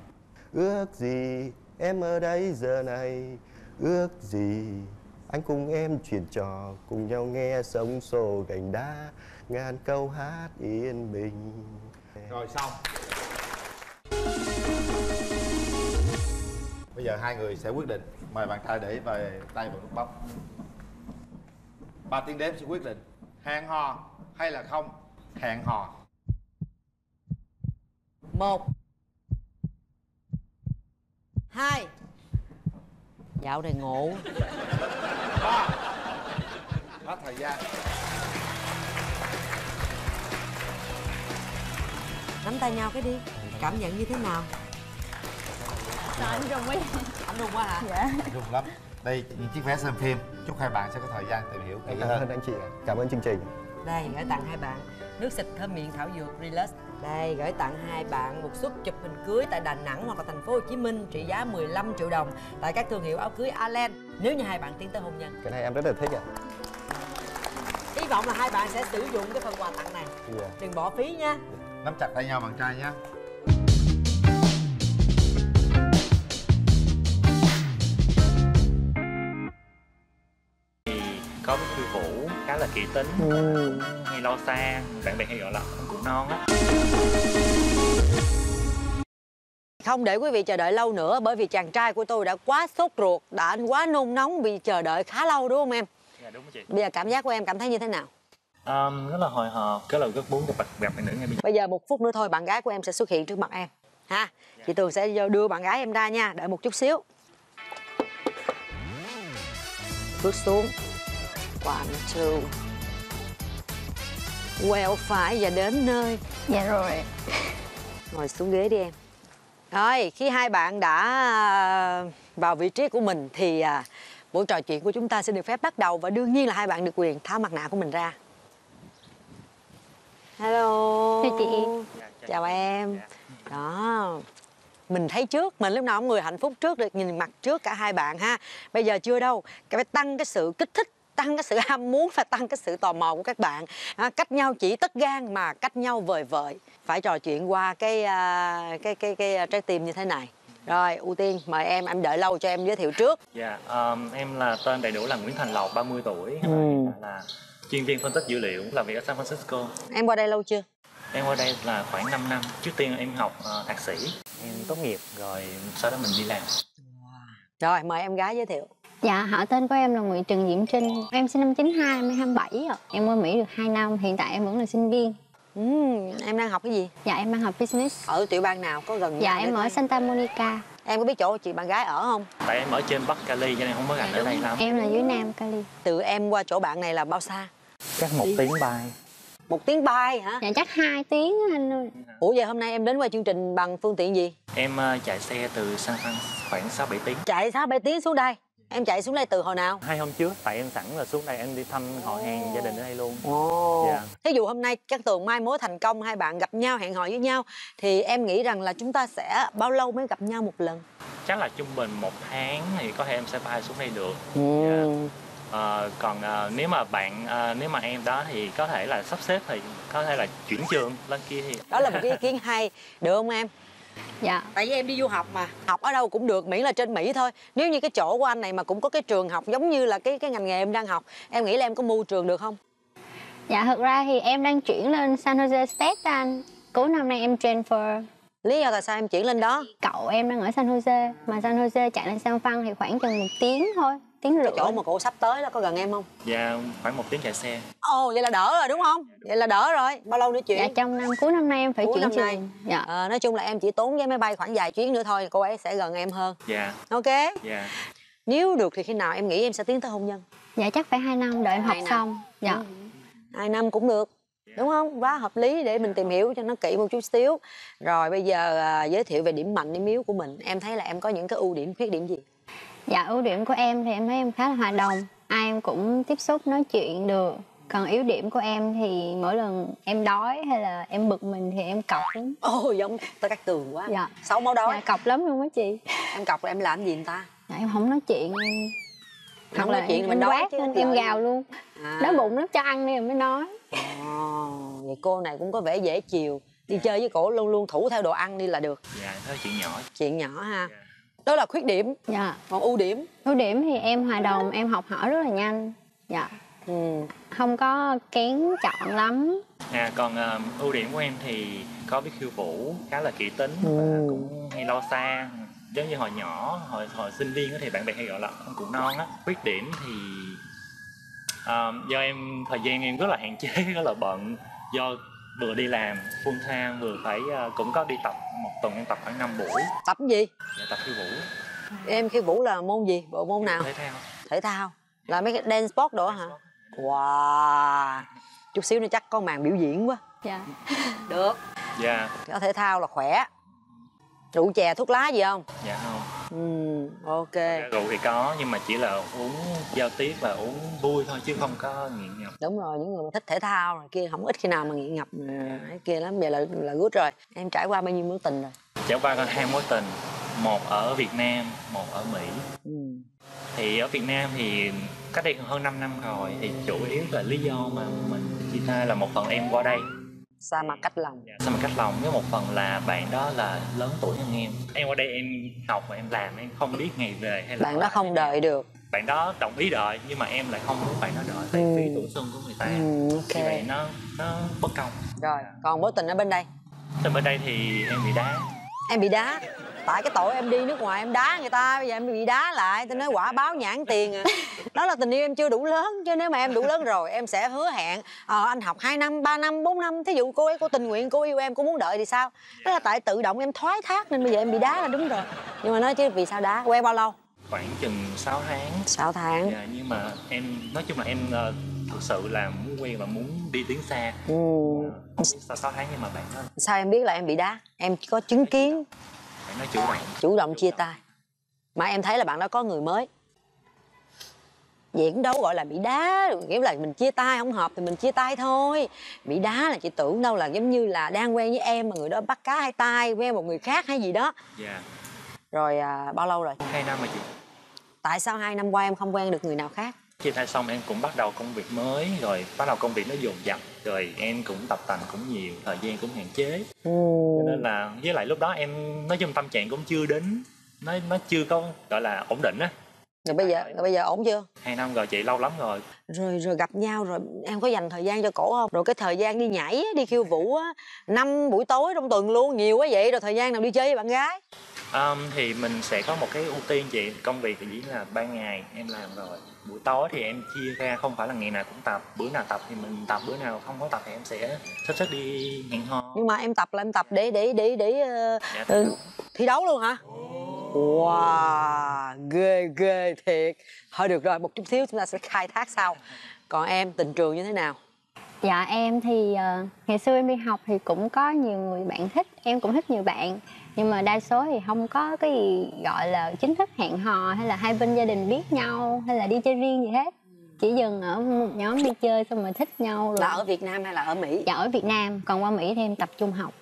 ước gì em ở đây giờ này ước gì anh cùng em chuyện trò cùng nhau nghe sông sổ gành đá ngàn câu hát yên bình. Rồi xong. Bây giờ hai người sẽ quyết định. Mời bạn trai để về tay vào nút bấm. Ba tiếng đếm sẽ quyết định hẹn hò hay là không hẹn hò. Một hai dạo này ngộ. Ba hết thời gian. Nắm tay nhau cái đi. Cảm nhận như thế nào? Trời anh rùng ấy anh rung quá hả? Dạ. Rung lắm. Đây những chiếc vé xem phim. Chúc hai bạn sẽ có thời gian tìm hiểu kỹ Em cảm hơn. ơn anh chị ạ. cảm ơn chương trình. Đây gửi tặng hai bạn. Nước xịt thơm miệng thảo dược relax đây gửi tặng hai bạn một suất chụp hình cưới tại Đà Nẵng hoặc là thành phố Hồ Chí Minh trị giá 15 triệu đồng tại các thương hiệu áo cưới Allen. Nếu như hai bạn tiến tới hôn nhân. Cái này em rất là thích ạ. Hy vọng là hai bạn sẽ sử dụng cái phần quà tặng này. Dạ. đừng bỏ phí nha. Nắm chặt tay nhau bạn trai nhé có bức thư vũ khá là kỹ tính hay lo xa bạn bè hay gọi là ông cụ non á Không để quý vị chờ đợi lâu nữa bởi vì chàng trai của tôi đã quá sốt ruột, đã quá nôn nóng vì chờ đợi khá lâu đúng không em? dạ đúng chị Bây giờ cảm giác của em cảm thấy như thế nào? um, rất là hồi hộp rất là rất muốn gặp gặp bạn nữ ngay bây giờ Bây giờ một phút nữa thôi bạn gái của em sẽ xuất hiện trước mặt em. Ha? Chị Tường sẽ vô đưa bạn gái em ra nha, đợi một chút xíu. Bước xuống. One, two. Quẹo phải và đến nơi. dạ rồi Ngồi xuống ghế đi em. Rồi, khi hai bạn đã à, vào vị trí của mình thì à, buổi trò chuyện của chúng ta sẽ được phép bắt đầu và đương nhiên là hai bạn được quyền tháo mặt nạ của mình ra. Hello. Chào chị. Chào em. Đó. Mình thấy trước, mình lúc nào cũng người hạnh phúc trước được nhìn mặt trước cả hai bạn ha. Bây giờ chưa đâu, cái phải tăng cái sự kích thích tăng cái sự ham muốn và tăng cái sự tò mò của các bạn. À, cách nhau chỉ tất gan mà cách nhau vời vợi. Phải trò chuyện qua cái à, cái cái cái, cái trái tim như thế này. Rồi ưu tiên mời em em đợi lâu cho em giới thiệu trước. Dạ um, em là tên đầy đủ là Nguyễn Thành Lộc 30 tuổi. Ừ. hiện tại là chuyên viên phân tích dữ liệu làm việc ở San Francisco. Em qua đây lâu chưa? Em qua đây là khoảng 5 năm. Trước tiên em học ờ, thạc sĩ. Em tốt nghiệp rồi sau đó mình đi làm. Rồi mời em gái giới thiệu Dạ, họ tên của em là Nguyễn Trần Diễm Trinh Em sinh năm 92, em 27 rồi Em qua Mỹ được 2 năm, hiện tại em vẫn là sinh viên ừ, Em đang học cái gì? Dạ, em đang học business Ở tiểu bang nào, có gần Dạ, em ở thấy? Santa Monica Em có biết chỗ chị bạn gái ở không? tại em ở trên bắc cali cho nên không có gần ở đây lắm Em là dưới Nam Cali Từ em qua chỗ bạn này là bao xa? chắc một tiếng bay Một tiếng bay hả? Dạ, chắc 2 tiếng anh ơi Ủa vậy hôm nay em đến qua chương trình bằng phương tiện gì? em ờ, chạy xe từ San Fran khoảng 6 7 tiếng Chạy 6 7 tiếng xuống đây Em chạy xuống đây từ hồi nào? hai hôm trước tại em sẵn là xuống đây em đi thăm họ hàng gia đình ở đây luôn Ồ. Dạ. Thí dụ hôm nay các tường mai mối thành công hai bạn gặp nhau hẹn hò với nhau thì em nghĩ rằng là chúng ta sẽ bao lâu mới gặp nhau một lần? chắc là trung bình một tháng thì có thể em sẽ bay xuống đây được Ừ. Ờ, còn ờ, nếu mà bạn ờ, nếu mà em đó thì có thể là sắp xếp thì có thể là chuyển trường lên kia thì Đó là một cái ý kiến hay, được không em? Dạ. Tại vì em đi du học mà. Học ở đâu cũng được, miễn là trên Mỹ thôi. Nếu như cái chỗ của anh này mà cũng có cái trường học giống như là cái cái ngành nghề em đang học Em nghĩ là em có mưu trường được không? Dạ, thực ra thì em đang chuyển lên San Jose State anh. Cuối năm nay em transfer Lý do tại sao em chuyển lên đó? Cậu em đang ở San Jose Mà San Jose chạy lên San Fran thì khoảng chừng một tiếng thôi Tiếng rưỡi. Chỗ mà cô sắp tới đó có gần em không? dạ khoảng một tiếng chạy xe. Ồ vậy là đỡ rồi đúng không? Vậy là đỡ rồi. Bao lâu nữa chuyển? Dạ, trong năm cuối năm nay em phải Cuối chuyển năm trường. Nay. Dạ. Ờ, nói chung là em chỉ tốn vé máy bay khoảng vài chuyến nữa thôi cô ấy sẽ gần em hơn. Dạ. Ok? Dạ. Nếu được thì khi nào em nghĩ em sẽ tiến tới hôn nhân? Dạ, chắc phải 2 năm đợi em học Hai năm. xong. Dạ. Hai năm cũng được. Đúng không? Quá hợp lý để mình tìm hiểu cho nó kỹ một chút xíu. Rồi bây giờ à, giới thiệu về điểm mạnh điểm yếu của mình. Em thấy là em có những cái ưu điểm khuyết điểm gì Dạ ưu điểm của em thì em thấy em khá là hòa đồng. Ai em cũng tiếp xúc nói chuyện được. Còn yếu điểm của em thì mỗi lần em đói hay là em bực mình thì em cọc lắm. Ồ giống tới các tường quá. Dạ. Xấu máu đói. Dạ cọc lắm luôn á chị. Em cọc là em làm gì người ta? Dạ em không nói chuyện. Em Không Hoặc là nói chuyện em, mình em quát chứ lên em gào luôn. À. Đói bụng lắm cho ăn đi rồi mới nói. Ồ, vậy cô này cũng có vẻ dễ chiều đi chơi với cổ luôn luôn thủ theo đồ ăn đi là được. Dạ đó là chuyện nhỏ. Chuyện nhỏ ha đó là khuyết điểm. Dạ. Còn ưu điểm? Ưu điểm thì em hòa đồng, em học hỏi rất là nhanh. Dạ. Ừ. Không có kén chọn lắm. À, còn ờ, ưu điểm của em thì có biết khiêu vũ khá là kỹ tính và Ừ. cũng hay lo xa. Giống như hồi nhỏ hồi hồi sinh viên á thì bạn bè hay gọi là con cụ non á. Khuyết điểm thì ờ, do em thời gian em rất là hạn chế rất là bận. Do vừa đi làm full time vừa phải ờ, cũng có đi tập một tuần em tập khoảng 5 buổi. Tập gì? Dạ, tập khiêu vũ. Em khiêu vũ là môn gì? Bộ môn nào? Thể thao. Thể thao. Là mấy cái dance sport đó hả? Wow. Chút xíu nữa chắc có màn biểu diễn quá. Dạ. Được. Dạ. Có thể thao là khỏe. Rượu chè thuốc lá gì không? Dạ không ừ ok. Rượu thì có nhưng mà chỉ là uống giao tiếp và uống vui thôi chứ không có nghiện ngập. Đúng rồi những người mà thích thể thao rồi kia không ít khi nào mà nghiện ngập cái kia lắm. Vậy là là good rồi. Em trải qua bao nhiêu mối tình rồi? Trải qua có hai mối tình một ở Việt Nam một ở Mỹ. Ừ. thì ở Việt Nam thì cách đây hơn 5 năm rồi thì chủ yếu là lý do mà mình chia tay là một phần em qua đây xa mặt cách lòng? sao mà cách lòng? Với một phần là bạn đó là lớn tuổi hơn em. Em qua đây em học và em làm em không biết ngày về hay là bạn đó không đợi được. Bạn đó đồng ý đợi nhưng mà em lại không muốn bạn đó đợi tại Ừ. phí tuổi xuân của người ta. Ừ, ok. như vậy nó nó bất công. Rồi còn mối tình ở bên đây? Từ bên đây thì em bị đá. Em bị đá tại cái tội em đi nước ngoài em đá người ta bây giờ em bị đá lại tôi nói quả báo nhãn tiền à. Đó là tình yêu em chưa đủ lớn chứ nếu mà em đủ lớn rồi em sẽ hứa hẹn ờ, anh học 2 năm 3 năm 4 năm. Thí dụ cô ấy cô tình nguyện cô yêu em cô muốn đợi thì sao? Đó là tại tự động em thoái thác nên bây giờ em bị đá là đúng rồi. Nhưng mà nói chứ vì sao đá quen bao lâu? Khoảng chừng 6 tháng. 6 tháng. Dạ, nhưng mà em nói chung là em ờ, thực sự là muốn quen và muốn đi tiến xa. Ừ. sau 6 tháng nhưng mà bạn đó sao em biết là em bị đá? Em có chứng kiến bạn nó chủ động. Chủ động chia tay. Mà em thấy là bạn đó có người mới. Vậy cũng đâu gọi là bị đá kiểu là mình chia tay không hợp thì mình chia tay thôi. Bị đá là chị tưởng đâu là giống như là đang quen với em mà người đó bắt cá hai tay quen một người khác hay gì đó. Dạ. Rồi à, bao lâu rồi? Hai năm mà chị. Tại sao hai năm qua em không quen được người nào khác chia tay xong em cũng bắt đầu công việc mới rồi bắt đầu công việc nó dồn dập rồi em cũng tập tành cũng nhiều thời gian cũng hạn chế. Ừ. cho nên là với lại lúc đó em nói chung tâm trạng cũng chưa đến nó nó chưa có gọi là ổn định á. Rồi bây giờ rồi bây giờ ổn chưa? Hai năm rồi chị lâu lắm rồi. Rồi rồi gặp nhau rồi em có dành thời gian cho cổ không? Rồi cái thời gian đi nhảy đi khiêu vũ á năm buổi tối trong tuần luôn nhiều quá vậy rồi thời gian nào đi chơi với bạn gái Um, thì mình sẽ có một cái ưu tiên chị. Công việc thì chỉ là ban ngày em làm rồi. Buổi tối thì em chia ra không phải là ngày nào cũng tập bữa nào tập thì mình tập bữa nào không có tập thì em sẽ sắp xếp đi hẹn hò. Nhưng mà em tập là em tập để để để để ờ, Dạ, ờ, thi đấu luôn hả? Wow ghê ghê thiệt. Thôi được rồi một chút xíu chúng ta sẽ khai thác sau. Còn em tình trường như thế nào? Dạ em thì ờ, ngày xưa em đi học thì cũng có nhiều người bạn thích Em cũng thích nhiều bạn Nhưng mà đa số thì không có cái gì gọi là chính thức hẹn hò Hay là hai bên gia đình biết nhau Hay là đi chơi riêng gì hết. Chỉ dừng ở một nhóm đi chơi xong rồi thích nhau rồi. Là ở Việt Nam hay là ở Mỹ? Dạ ở Việt Nam Còn qua Mỹ thì em tập trung học.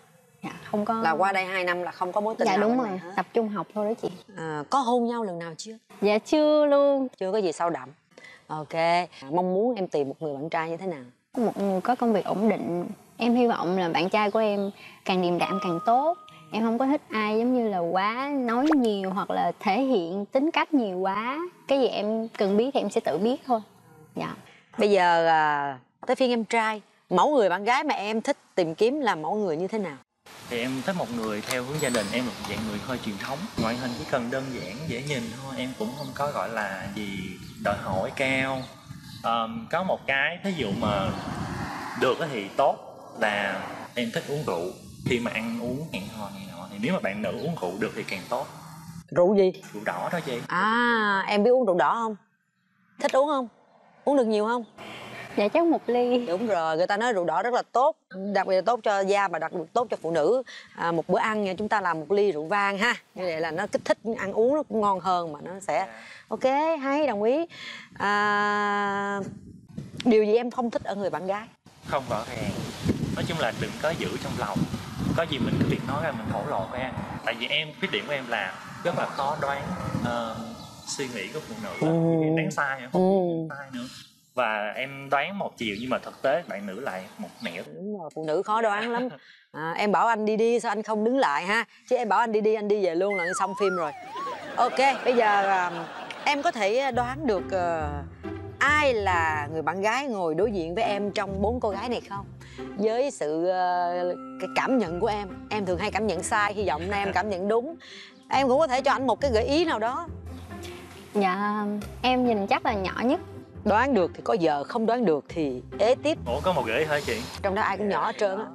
Dạ không có là qua đây 2 năm là không có mối tình Dạ nào đúng rồi hả? tập trung học thôi đó chị. À, có hôn nhau lần nào chưa? Dạ chưa luôn. Chưa có gì sâu đậm. Ok mong muốn em tìm một người bạn trai như thế nào? Một người có công việc ổn định. Em hy vọng là bạn trai của em càng điềm đạm càng tốt em không có thích ai giống như là quá nói nhiều hoặc là thể hiện tính cách nhiều quá. Cái gì em cần biết thì em sẽ tự biết thôi. Dạ. Bây giờ à, tới phiên em trai mẫu người bạn gái mà em thích tìm kiếm là mẫu người như thế nào? Thì em thích một người theo hướng gia đình em là một dạng người hơi truyền thống. Ngoại hình chỉ cần đơn giản dễ nhìn thôi. Em cũng không có gọi là gì đòi hỏi cao. Ờm, có một cái thí dụ mà được á thì tốt là em thích uống rượu. Khi mà ăn uống hẹn hò nếu mà bạn nữ uống rượu được thì càng tốt. Rượu gì? Rượu đỏ thôi chị. À em biết uống rượu đỏ không? Thích uống không? Uống được nhiều không? Dạ chắc một ly. Đúng rồi người ta nói rượu đỏ rất là tốt đặc biệt là tốt cho da và đặc biệt tốt cho phụ nữ. À, một bữa ăn nha chúng ta làm một ly rượu vang ha. Như vậy là nó kích thích ăn uống nó cũng ngon hơn mà nó sẽ ok hay đồng ý. À, điều gì em không thích ở người bạn gái? Không rõ ràng nói chung là đừng có giữ trong lòng có gì mình cứ việc nói ra mình thổ lộ ra tại vì em khuyết điểm của em là rất là khó đoán ờ, suy nghĩ của phụ nữ Ừ. ừ. đáng sai không Ừ. sai nữa. Và em đoán một chiều nhưng mà thực tế bạn nữ lại một nẻo. Đúng rồi phụ nữ khó đoán lắm. À, em bảo anh đi đi sao anh không đứng lại ha? Chứ em bảo anh đi đi anh đi về luôn là xong phim rồi. Ok bây giờ à, em có thể đoán được ờ, ai là người bạn gái ngồi đối diện với em trong bốn cô gái này không với sự ờ, cái cảm nhận của em em thường hay cảm nhận sai hy vọng nay em cảm nhận đúng. Em cũng có thể cho anh một cái gợi ý nào đó. Dạ em nhìn chắc là nhỏ nhất. Đoán được thì có giờ không đoán được thì ế tiếp. Ủa có một gợi ý hả chị? Trong đó ai cũng nhỏ hết trơn á.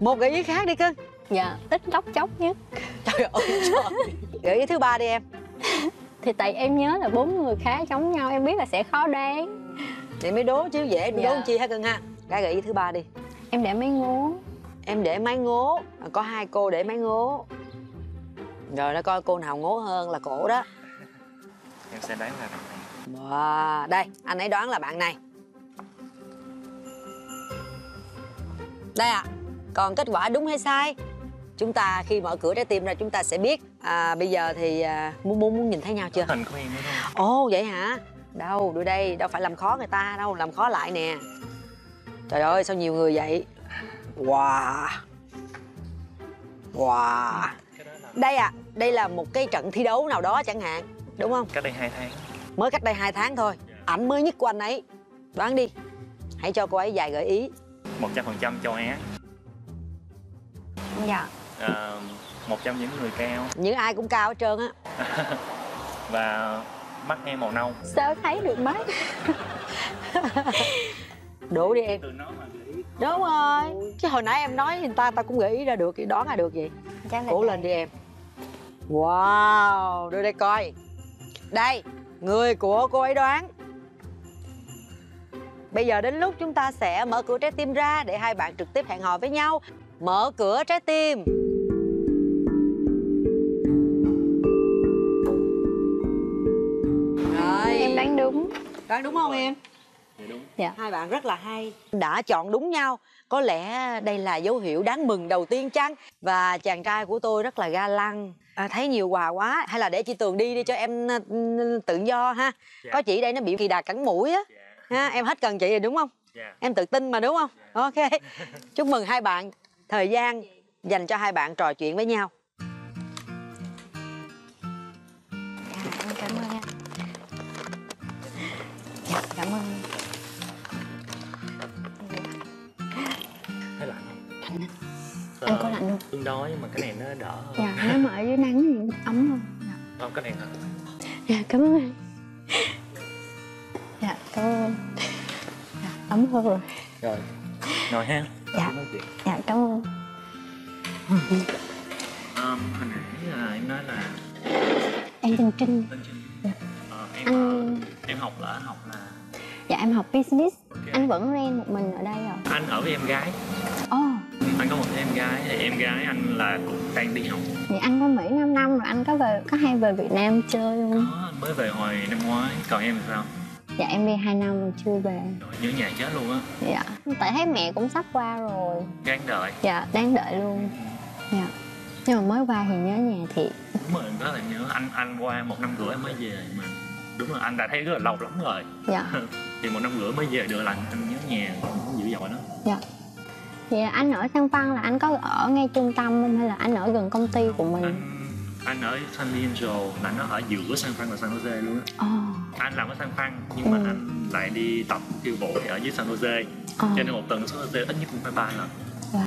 Một gợi ý khác đi cưng. Dạ ít tóc chốc nhất. Trời ơi trời. Gợi ý thứ ba đi em. Thì tại em nhớ là bốn người khá giống nhau em biết là sẽ khó đoán. Để mới đố chứ dễ Dạ. đố chi hả cưng ha? Cái gợi ý thứ ba đi em để mấy ngố. Em để máy ngố. À, có hai cô để máy ngố. Rồi nó coi cô nào ngố hơn là cổ đó. Em sẽ đoán là bạn này. Wow. đây anh ấy đoán là bạn này. Đây ạ. Còn kết quả đúng hay sai? Chúng ta khi mở cửa trái tim ra chúng ta sẽ biết. À, bây giờ thì à, muốn muốn muốn nhìn thấy nhau chưa? Hình của em ồ vậy hả? Đâu đưa đây đâu phải làm khó người ta đâu làm khó lại nè trời ơi sao nhiều người vậy? Wow. Wow. Đây à đây là một cái trận thi đấu nào đó chẳng hạn đúng không? Cách đây hai tháng. Mới cách đây 2 tháng thôi. Ảnh mới nhất của anh ấy. Đoán đi. Hãy cho cô ấy vài gợi ý. Một trăm phần trăm châu á. Dạ. Ờ, một trong những người cao. Những ai cũng cao hết trơn á. Và mắt em màu nâu. Sao thấy được mắt đổ đi em. đúng rồi. Chứ hồi nãy em nói người ta ta cũng gợi ý ra được thì đoán ra được là cố lên đi em. Wow đưa đây coi. Đây người của cô ấy đoán. Bây giờ đến lúc chúng ta sẽ mở cửa trái tim ra để hai bạn trực tiếp hẹn hò với nhau. Mở cửa trái tim. Rồi. Em đoán đúng. Đoán đúng không em đúng. Dạ. Hai bạn rất là hay. Đã chọn đúng nhau. Có lẽ đây là dấu hiệu đáng mừng đầu tiên chăng? Và chàng trai của tôi rất là ga lăng. À, thấy nhiều quà quá. Hay là để chị tường đi đi cho em tự do ha? Dạ. có chị đây nó bị kỳ đà cắn mũi á. Ha em hết cần chị rồi đúng không? Dạ. Em tự tin mà đúng không? Ok. Chúc mừng hai bạn. Thời gian dành cho hai bạn trò chuyện với nhau. Dạ em cảm ơn anh dạ cảm ơn không anh có lạnh được tương đối nhưng mà cái này nó đỡ hơn. Dạ nếu mà ở dưới nắng thì ấm hơn. Không cái này thật dạ cảm ơn anh. Dạ cảm ơn. Dạ, ấm hơn rồi. Rồi ngồi ha. Dạ. dạ cảm ơn. Um, hồi nãy là em nói là em tên trinh tên Trinh ờ, em anh em học là học là dạ em học business. Anh vẫn rent một mình ở đây rồi anh ở với em gái. Ồ. Anh có một em gái thì em gái anh là cũng đang đi học. Thì anh có Mỹ 5 năm rồi anh có về có hay về Việt Nam chơi không? Có, anh mới về hồi năm ngoái. Còn em thì sao? Dạ em đi 2 năm rồi chưa về. Nhớ nhà chết luôn á. Dạ. Tại thấy mẹ cũng sắp qua rồi. Gán đợi. Dạ đáng đợi luôn. Dạ. Nhưng mà mới qua thì nhớ nhà thiệt. Đúng rồi rất là nhớ. Anh anh qua một năm rưỡi mới về mà đúng rồi anh đã thấy rất là lâu lắm rồi. Dạ. Thì một năm rưỡi mới về được là anh nhớ nhà cũng dữ dội đó Dạ. Vậy anh ở San Văn là anh có ở ngay trung tâm không? Hay là anh ở gần công ty của mình? anh ở San Leandro là nó ở giữa San Fran và San Jose luôn á. Ồ anh làm ở San Fran nhưng mà Ừ. anh lại đi tập khiêu vũ thì ở dưới San Jose. Ờ. cho nên một tuần xuống Jose ít nhất cũng phải ba lần. Wow.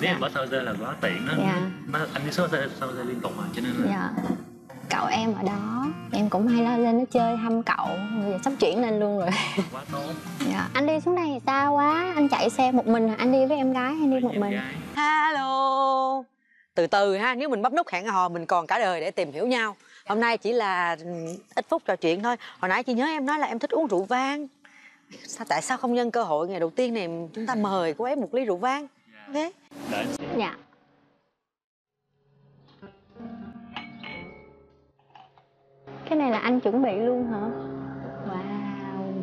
Nếu em ở San Jose là quá tiện đó Dạ. Nó- anh đi xuống San Jose liên tục mà cho nên là Dạ Cậu em ở đó. Em cũng hay lên lên nó chơi thăm cậu. Bây giờ sắp chuyển lên luôn rồi. Quá tốt Dạ. Anh đi xuống đây thì sao quá. Anh chạy xe một mình? Anh đi với em gái hay đi một mình? Hello. Từ từ ha, nếu mình bấm nút hẹn hò mình còn cả đời để tìm hiểu nhau. Hôm nay chỉ là ừ, ít phút trò chuyện thôi. Hồi nãy chị nhớ em nói là em thích uống rượu vang. Sao, Tại sao không nhân cơ hội ngày đầu tiên này chúng ta mời cô ấy một ly rượu vang? Xíu. Dạ Cái này là anh chuẩn bị luôn hả? Wow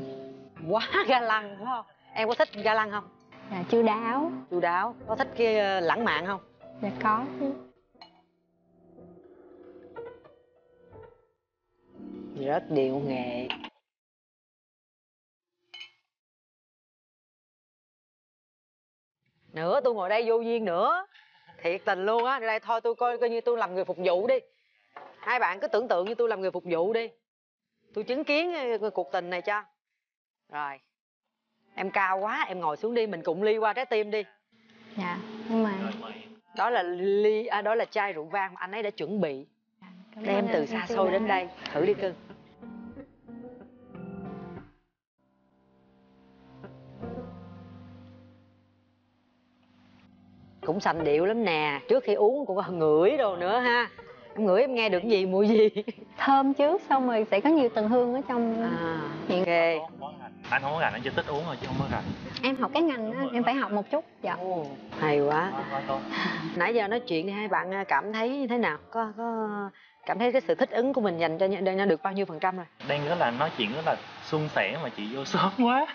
Quá ga lăng phải không? Em có thích ga lăng không? Dạ chu đáo Chu đáo Có thích cái ờ, lãng mạn không? Dạ có chứ Rất điệu nghệ Nữa tôi ngồi đây vô duyên nữa Thiệt tình luôn á Đây thôi tôi coi coi như tôi làm người phục vụ đi Hai bạn cứ tưởng tượng như tôi làm người phục vụ đi. Tôi chứng kiến cuộc tình này cho. Rồi Em cao quá em ngồi xuống đi Mình cùng ly qua trái tim đi. Dạ Nhưng mà Đó là ly à, Đó là chai rượu vang mà anh ấy đã chuẩn bị. Cảm Đem từ xa xôi đến đây Thử đi cưng. Cũng sành điệu lắm nè trước khi uống cũng có ngửi đồ nữa ha em ngửi em nghe được cái gì mùi gì? Thơm trước xong rồi sẽ có nhiều tầng hương ở trong à, hiện ok. anh không có rành anh chỉ thích uống thôi chứ không có rành Em học cái ngành đó em phải học một chút Dạ. Hay quá. Nãy giờ nói chuyện thì hai bạn à, cảm thấy như thế nào? Có có cảm thấy cái sự thích ứng của mình dành cho nhau được bao nhiêu phần trăm rồi? Đang rất là nói chuyện rất là suôn sẻ mà chị vô sớm quá.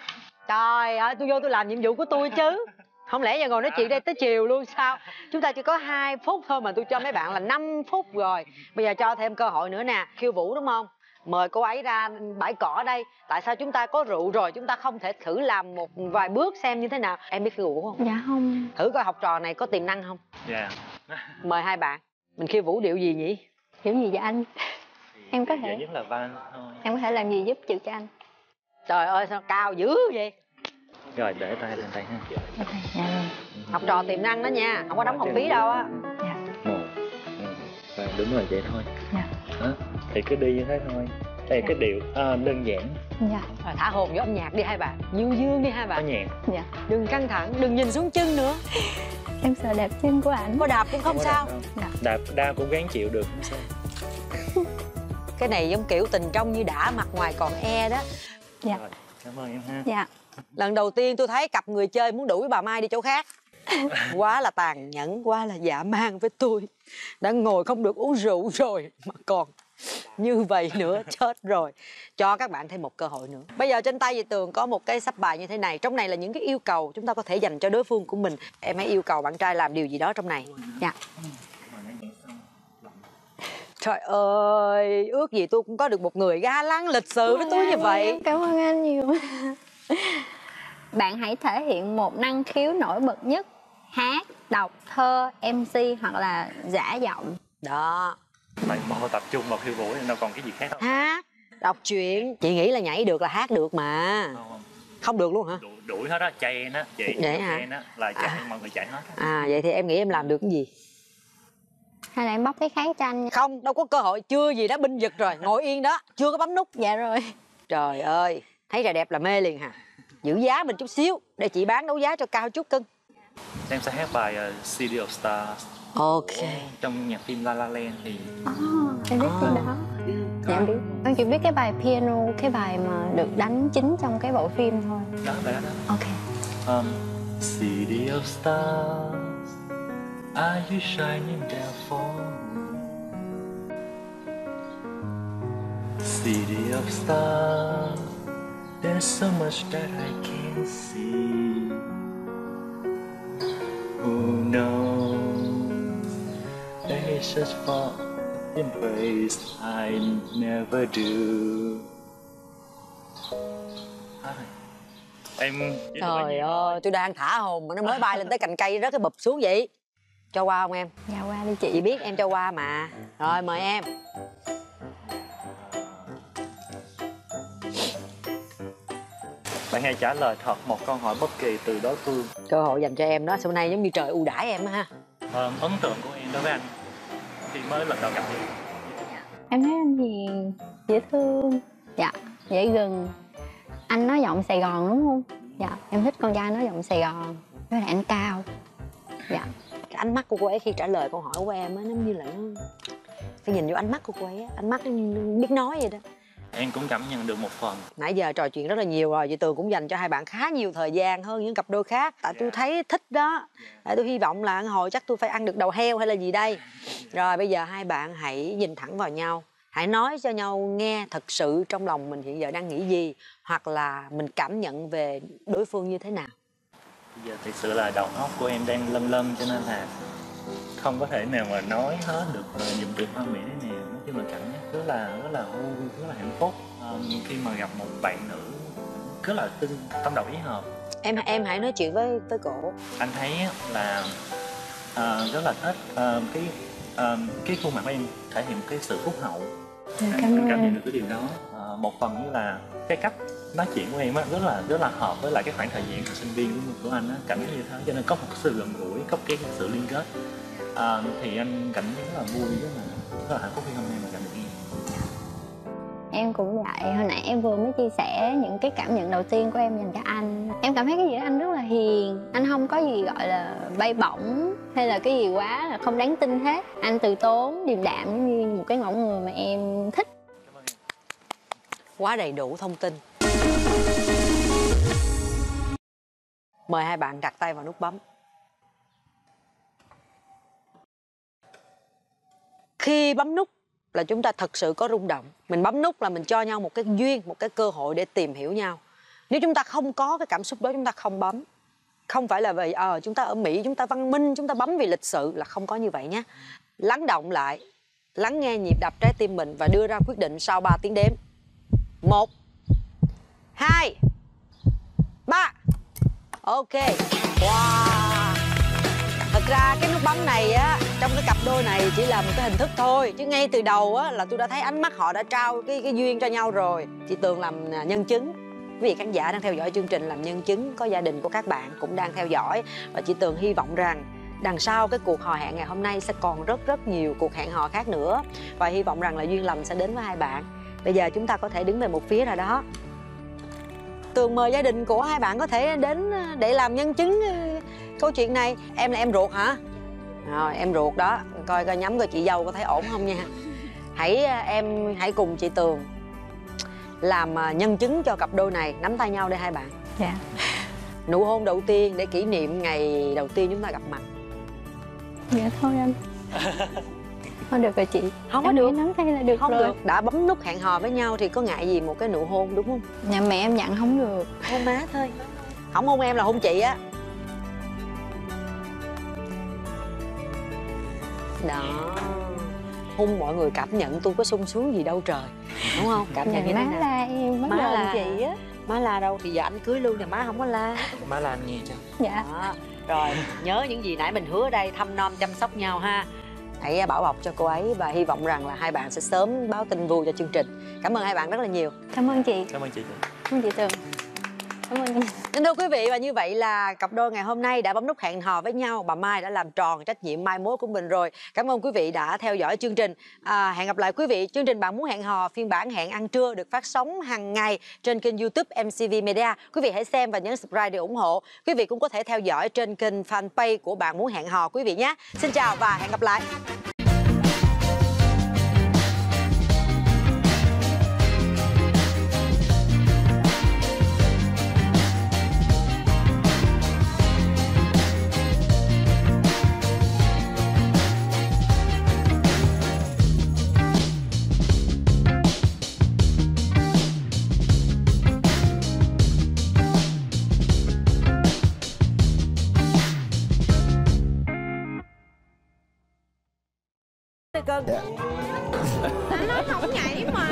Trời ơi tôi vô tôi làm nhiệm vụ của tôi chứ không lẽ giờ ngồi nói chuyện đây tới chiều luôn sao? Chúng ta chỉ có 2 phút thôi mà tôi cho mấy bạn là 5 phút rồi. Bây giờ cho thêm cơ hội nữa nè khiêu vũ đúng không? Mời cô ấy ra bãi cỏ đây. Tại sao chúng ta có rượu rồi chúng ta không thể thử làm một vài bước xem như thế nào? Em biết khiêu vũ không? Dạ không. Thử coi học trò này có tiềm năng không? Dạ. Mời hai bạn. Mình khiêu vũ điệu gì nhỉ? Hiểu gì vậy anh? Em có thể nhất là van thôi. Em có thể làm gì giúp chịu cho anh? trời ơi sao cao dữ vậy rồi để tay lên tay ha. Dạ. Học trò tiềm năng đó nha không có đóng học phí đâu á. Một ừ, và đúng rồi vậy thôi. Dạ. đó. thì cứ đi như thế thôi. Đây là cái điệu à, đơn giản. Dạ. Rồi thả hồn vô âm nhạc đi hai bạn Dương dương đi hai có bạn nhạc. Dạ. Đừng căng thẳng, đừng nhìn xuống chân nữa. Em sợ đạp chân của anh Có đạp cũng không có sao. đạp. Dạ. đạp đa cũng gắng chịu được không sao. Cái này giống kiểu tình trong như đã mặt ngoài còn e đó. Dạ. Rồi cảm ơn em ha. Dạ Lần đầu tiên tôi thấy cặp người chơi muốn đuổi bà Mai đi chỗ khác. Quá là tàn nhẫn, quá là dã man với tôi. Đã ngồi không được uống rượu rồi Mà còn như vậy nữa chết rồi. Cho các bạn thêm một cơ hội nữa. Bây giờ trên tay chị tường có một cái sắp bài như thế này. Trong này là những cái yêu cầu chúng ta có thể dành cho đối phương của mình. Em hãy yêu cầu bạn trai làm điều gì đó trong này. Dạ. Trời ơi ước gì tôi cũng có được một người ga lăng lịch sự với tôi như vậy. cảm ơn anh nhiều Bạn hãy thể hiện một năng khiếu nổi bật nhất Hát, đọc, thơ, MC hoặc là giả giọng. Đó. Phải mau tập trung vào khiêu vũ đâu còn cái gì khác đâu hát đọc truyện. Chị nghĩ là nhảy được là hát được mà. Không, không. không được luôn hả? Đuổi hết á chen á chị Vậy hả? á là chạy mọi người chạy hết à vậy thì em nghĩ em làm được cái gì? Hay là em bóc cái kháng tranh? Không đâu có cơ hội chưa gì đã binh giật rồi ngồi yên đó chưa có bấm nút. Dạ rồi. Trời ơi thấy trai đẹp là mê liền hả? Giữ giá mình chút xíu để chị bán đấu giá cho cao chút cưng em sẽ hát bài uh, City of Stars. Ok. Trong nhạc phim La La Land thì em biết phim đó. Dạ em biết. Em chỉ biết cái bài piano cái bài mà được đánh chính trong cái bộ phim thôi. Đó bài đó, đó. ok. Um, City of stars, are you shining there for me? City of stars, there's so much that I can't see. Who knows? It's just for embrace I never do. Em trời ơi tôi đang thả hồn mà nó mới bay lên tới cành cây rớt cái bụp xuống vậy. Cho qua không em? Dạ qua đi chị. Chị biết em cho qua mà. Rồi mời em Bạn hãy trả lời thật một câu hỏi bất kỳ từ đối phương. cơ hội dành cho em đó sau này giống như trời ưu đãi em á ha? Ờ, ấn tượng của em đối với anh khi mới lần đầu gặp em. em thấy anh hiền dễ thương. Dạ dễ gần. Anh nói giọng sài gòn đúng không? Dạ em thích con trai nói giọng sài gòn. Với lại anh cao. Dạ. Cái ánh mắt của cô ấy khi trả lời câu hỏi của em á nó như là nó phải nhìn vô ánh mắt của cô ấy á ánh mắt nó biết nói vậy đó Em cũng cảm nhận được một phần. nãy giờ trò chuyện rất là nhiều rồi chị tường cũng dành cho hai bạn khá nhiều thời gian hơn những cặp đôi khác. Tại tôi thấy thích đó. Tại tôi hy vọng là hồi chắc tôi phải ăn được đầu heo hay là gì đây. Rồi bây giờ hai bạn hãy nhìn thẳng vào nhau. Hãy nói cho nhau nghe thật sự trong lòng mình hiện giờ đang nghĩ gì hoặc là mình cảm nhận về đối phương như thế nào. Bây giờ thực sự là đầu óc của em đang lâm lâm cho nên là không có thể nào mà nói hết được ờ, dùng từ hoa mỹ thế chung là cảm giác rất là rất là vui, rất là hạnh phúc. Ờ, khi mà gặp một bạn nữ rất là tinh tâm đầu ý hợp. em em hãy nói chuyện với với cổ. Anh thấy là ờ, rất là thích ờ, cái ờ, cái khuôn mặt của em thể hiện cái sự phúc hậu. Dạ, anh cảm anh cảm ơn. nhận được cái điều đó. Ờ, một phần như là cái cách nói chuyện của em á rất là rất là hợp với lại cái khoảng thời gian của sinh viên của, của anh á cảm giác như thế. Cho nên có một sự gần gũi có cái sự liên kết. Ờ, thì anh cảm thấy rất là vui rất là rất là hạnh phúc khi hôm nay mà gặp được em em cũng vậy. Hồi nãy em vừa mới chia sẻ những cái cảm nhận đầu tiên của em dành cho anh. Em cảm thấy cái gì đó anh rất là hiền. Anh không có gì gọi là bay bổng hay là cái gì quá là không đáng tin hết. Anh từ tốn điềm đạm giống như một cái mẫu người mà em thích. Quá đầy đủ thông tin. Mời hai bạn đặt tay vào nút bấm khi bấm nút là chúng ta thật sự có rung động. Mình bấm nút là mình cho nhau một cái duyên, một cái cơ hội để tìm hiểu nhau. Nếu chúng ta không có cái cảm xúc đó, chúng ta không bấm. Không phải là vì ờ chúng ta ở mỹ, chúng ta văn minh, chúng ta bấm vì lịch sự là không có như vậy nhé lắng động lại, lắng nghe nhịp đập trái tim mình và đưa ra quyết định sau 3 tiếng đếm. Một, hai, ba. Ok. Wow thật ra cái nút bấm này á, trong cái cặp đôi này chỉ là một cái hình thức thôi. Chứ ngay từ đầu á, là tôi đã thấy ánh mắt họ đã trao cái cái duyên cho nhau rồi. Chị tường làm à, nhân chứng. Quý vị khán giả đang theo dõi chương trình làm nhân chứng có gia đình của các bạn cũng đang theo dõi. Và chị tường hy vọng rằng đằng sau cái cuộc hò hẹn ngày hôm nay sẽ còn rất rất nhiều cuộc hẹn hò khác nữa. Và hy vọng rằng là duyên lành sẽ đến với hai bạn. Bây giờ chúng ta có thể đứng về một phía nào đó tường mời gia đình của hai bạn có thể đến ờ, để làm nhân chứng ờ, câu chuyện này. Em là em ruột hả? Rồi em ruột đó. Coi coi nhắm coi chị dâu có thấy ổn không nha. Hãy ờ, em hãy cùng chị tường làm nhân chứng cho cặp đôi này. Nắm tay nhau đây hai bạn. Dạ. Nụ hôn đầu tiên để kỷ niệm ngày đầu tiên chúng ta gặp mặt. Dạ thôi anh không được rồi chị. Không có Em được nắm tay là được không rồi. được. Đã bấm nút hẹn hò với nhau thì có ngại gì một cái nụ hôn đúng không? Nhà mẹ em dặn không được. Hôn má thôi. Không hôn em là hôn chị á. Đó. Hôn mọi người cảm nhận tôi có sung sướng gì đâu trời đúng không? Cảm nhận như thế má nào? la em má đầu la. chị á. Má la đâu? Thì giờ anh cưới luôn thì má không có la. Má là anh nghe cho dạ. Đó. rồi nhớ những gì nãy mình hứa ở đây thăm nom chăm sóc nhau ha hãy bảo bọc cho cô ấy và hy vọng rằng là hai bạn sẽ sớm báo tin vui cho chương trình. Cảm ơn hai bạn rất là nhiều. Cảm ơn chị. Cảm ơn chị. Cảm ơn chị tường cảm ơn thưa quý vị và như vậy là cặp đôi ngày hôm nay đã bấm nút hẹn hò với nhau. Bà Mai đã làm tròn trách nhiệm mai mối của mình rồi. Cảm ơn quý vị đã theo dõi chương trình. À, hẹn gặp lại quý vị. Chương trình bạn muốn hẹn hò phiên bản hẹn ăn trưa được phát sóng hàng ngày trên kênh YouTube MCV Media. Quý vị hãy xem và nhấn subscribe để ủng hộ. Quý vị cũng có thể theo dõi trên kênh fanpage của bạn muốn hẹn hò quý vị nhé. Xin chào và hẹn gặp lại. Cưng Anh nói không nhảy mà.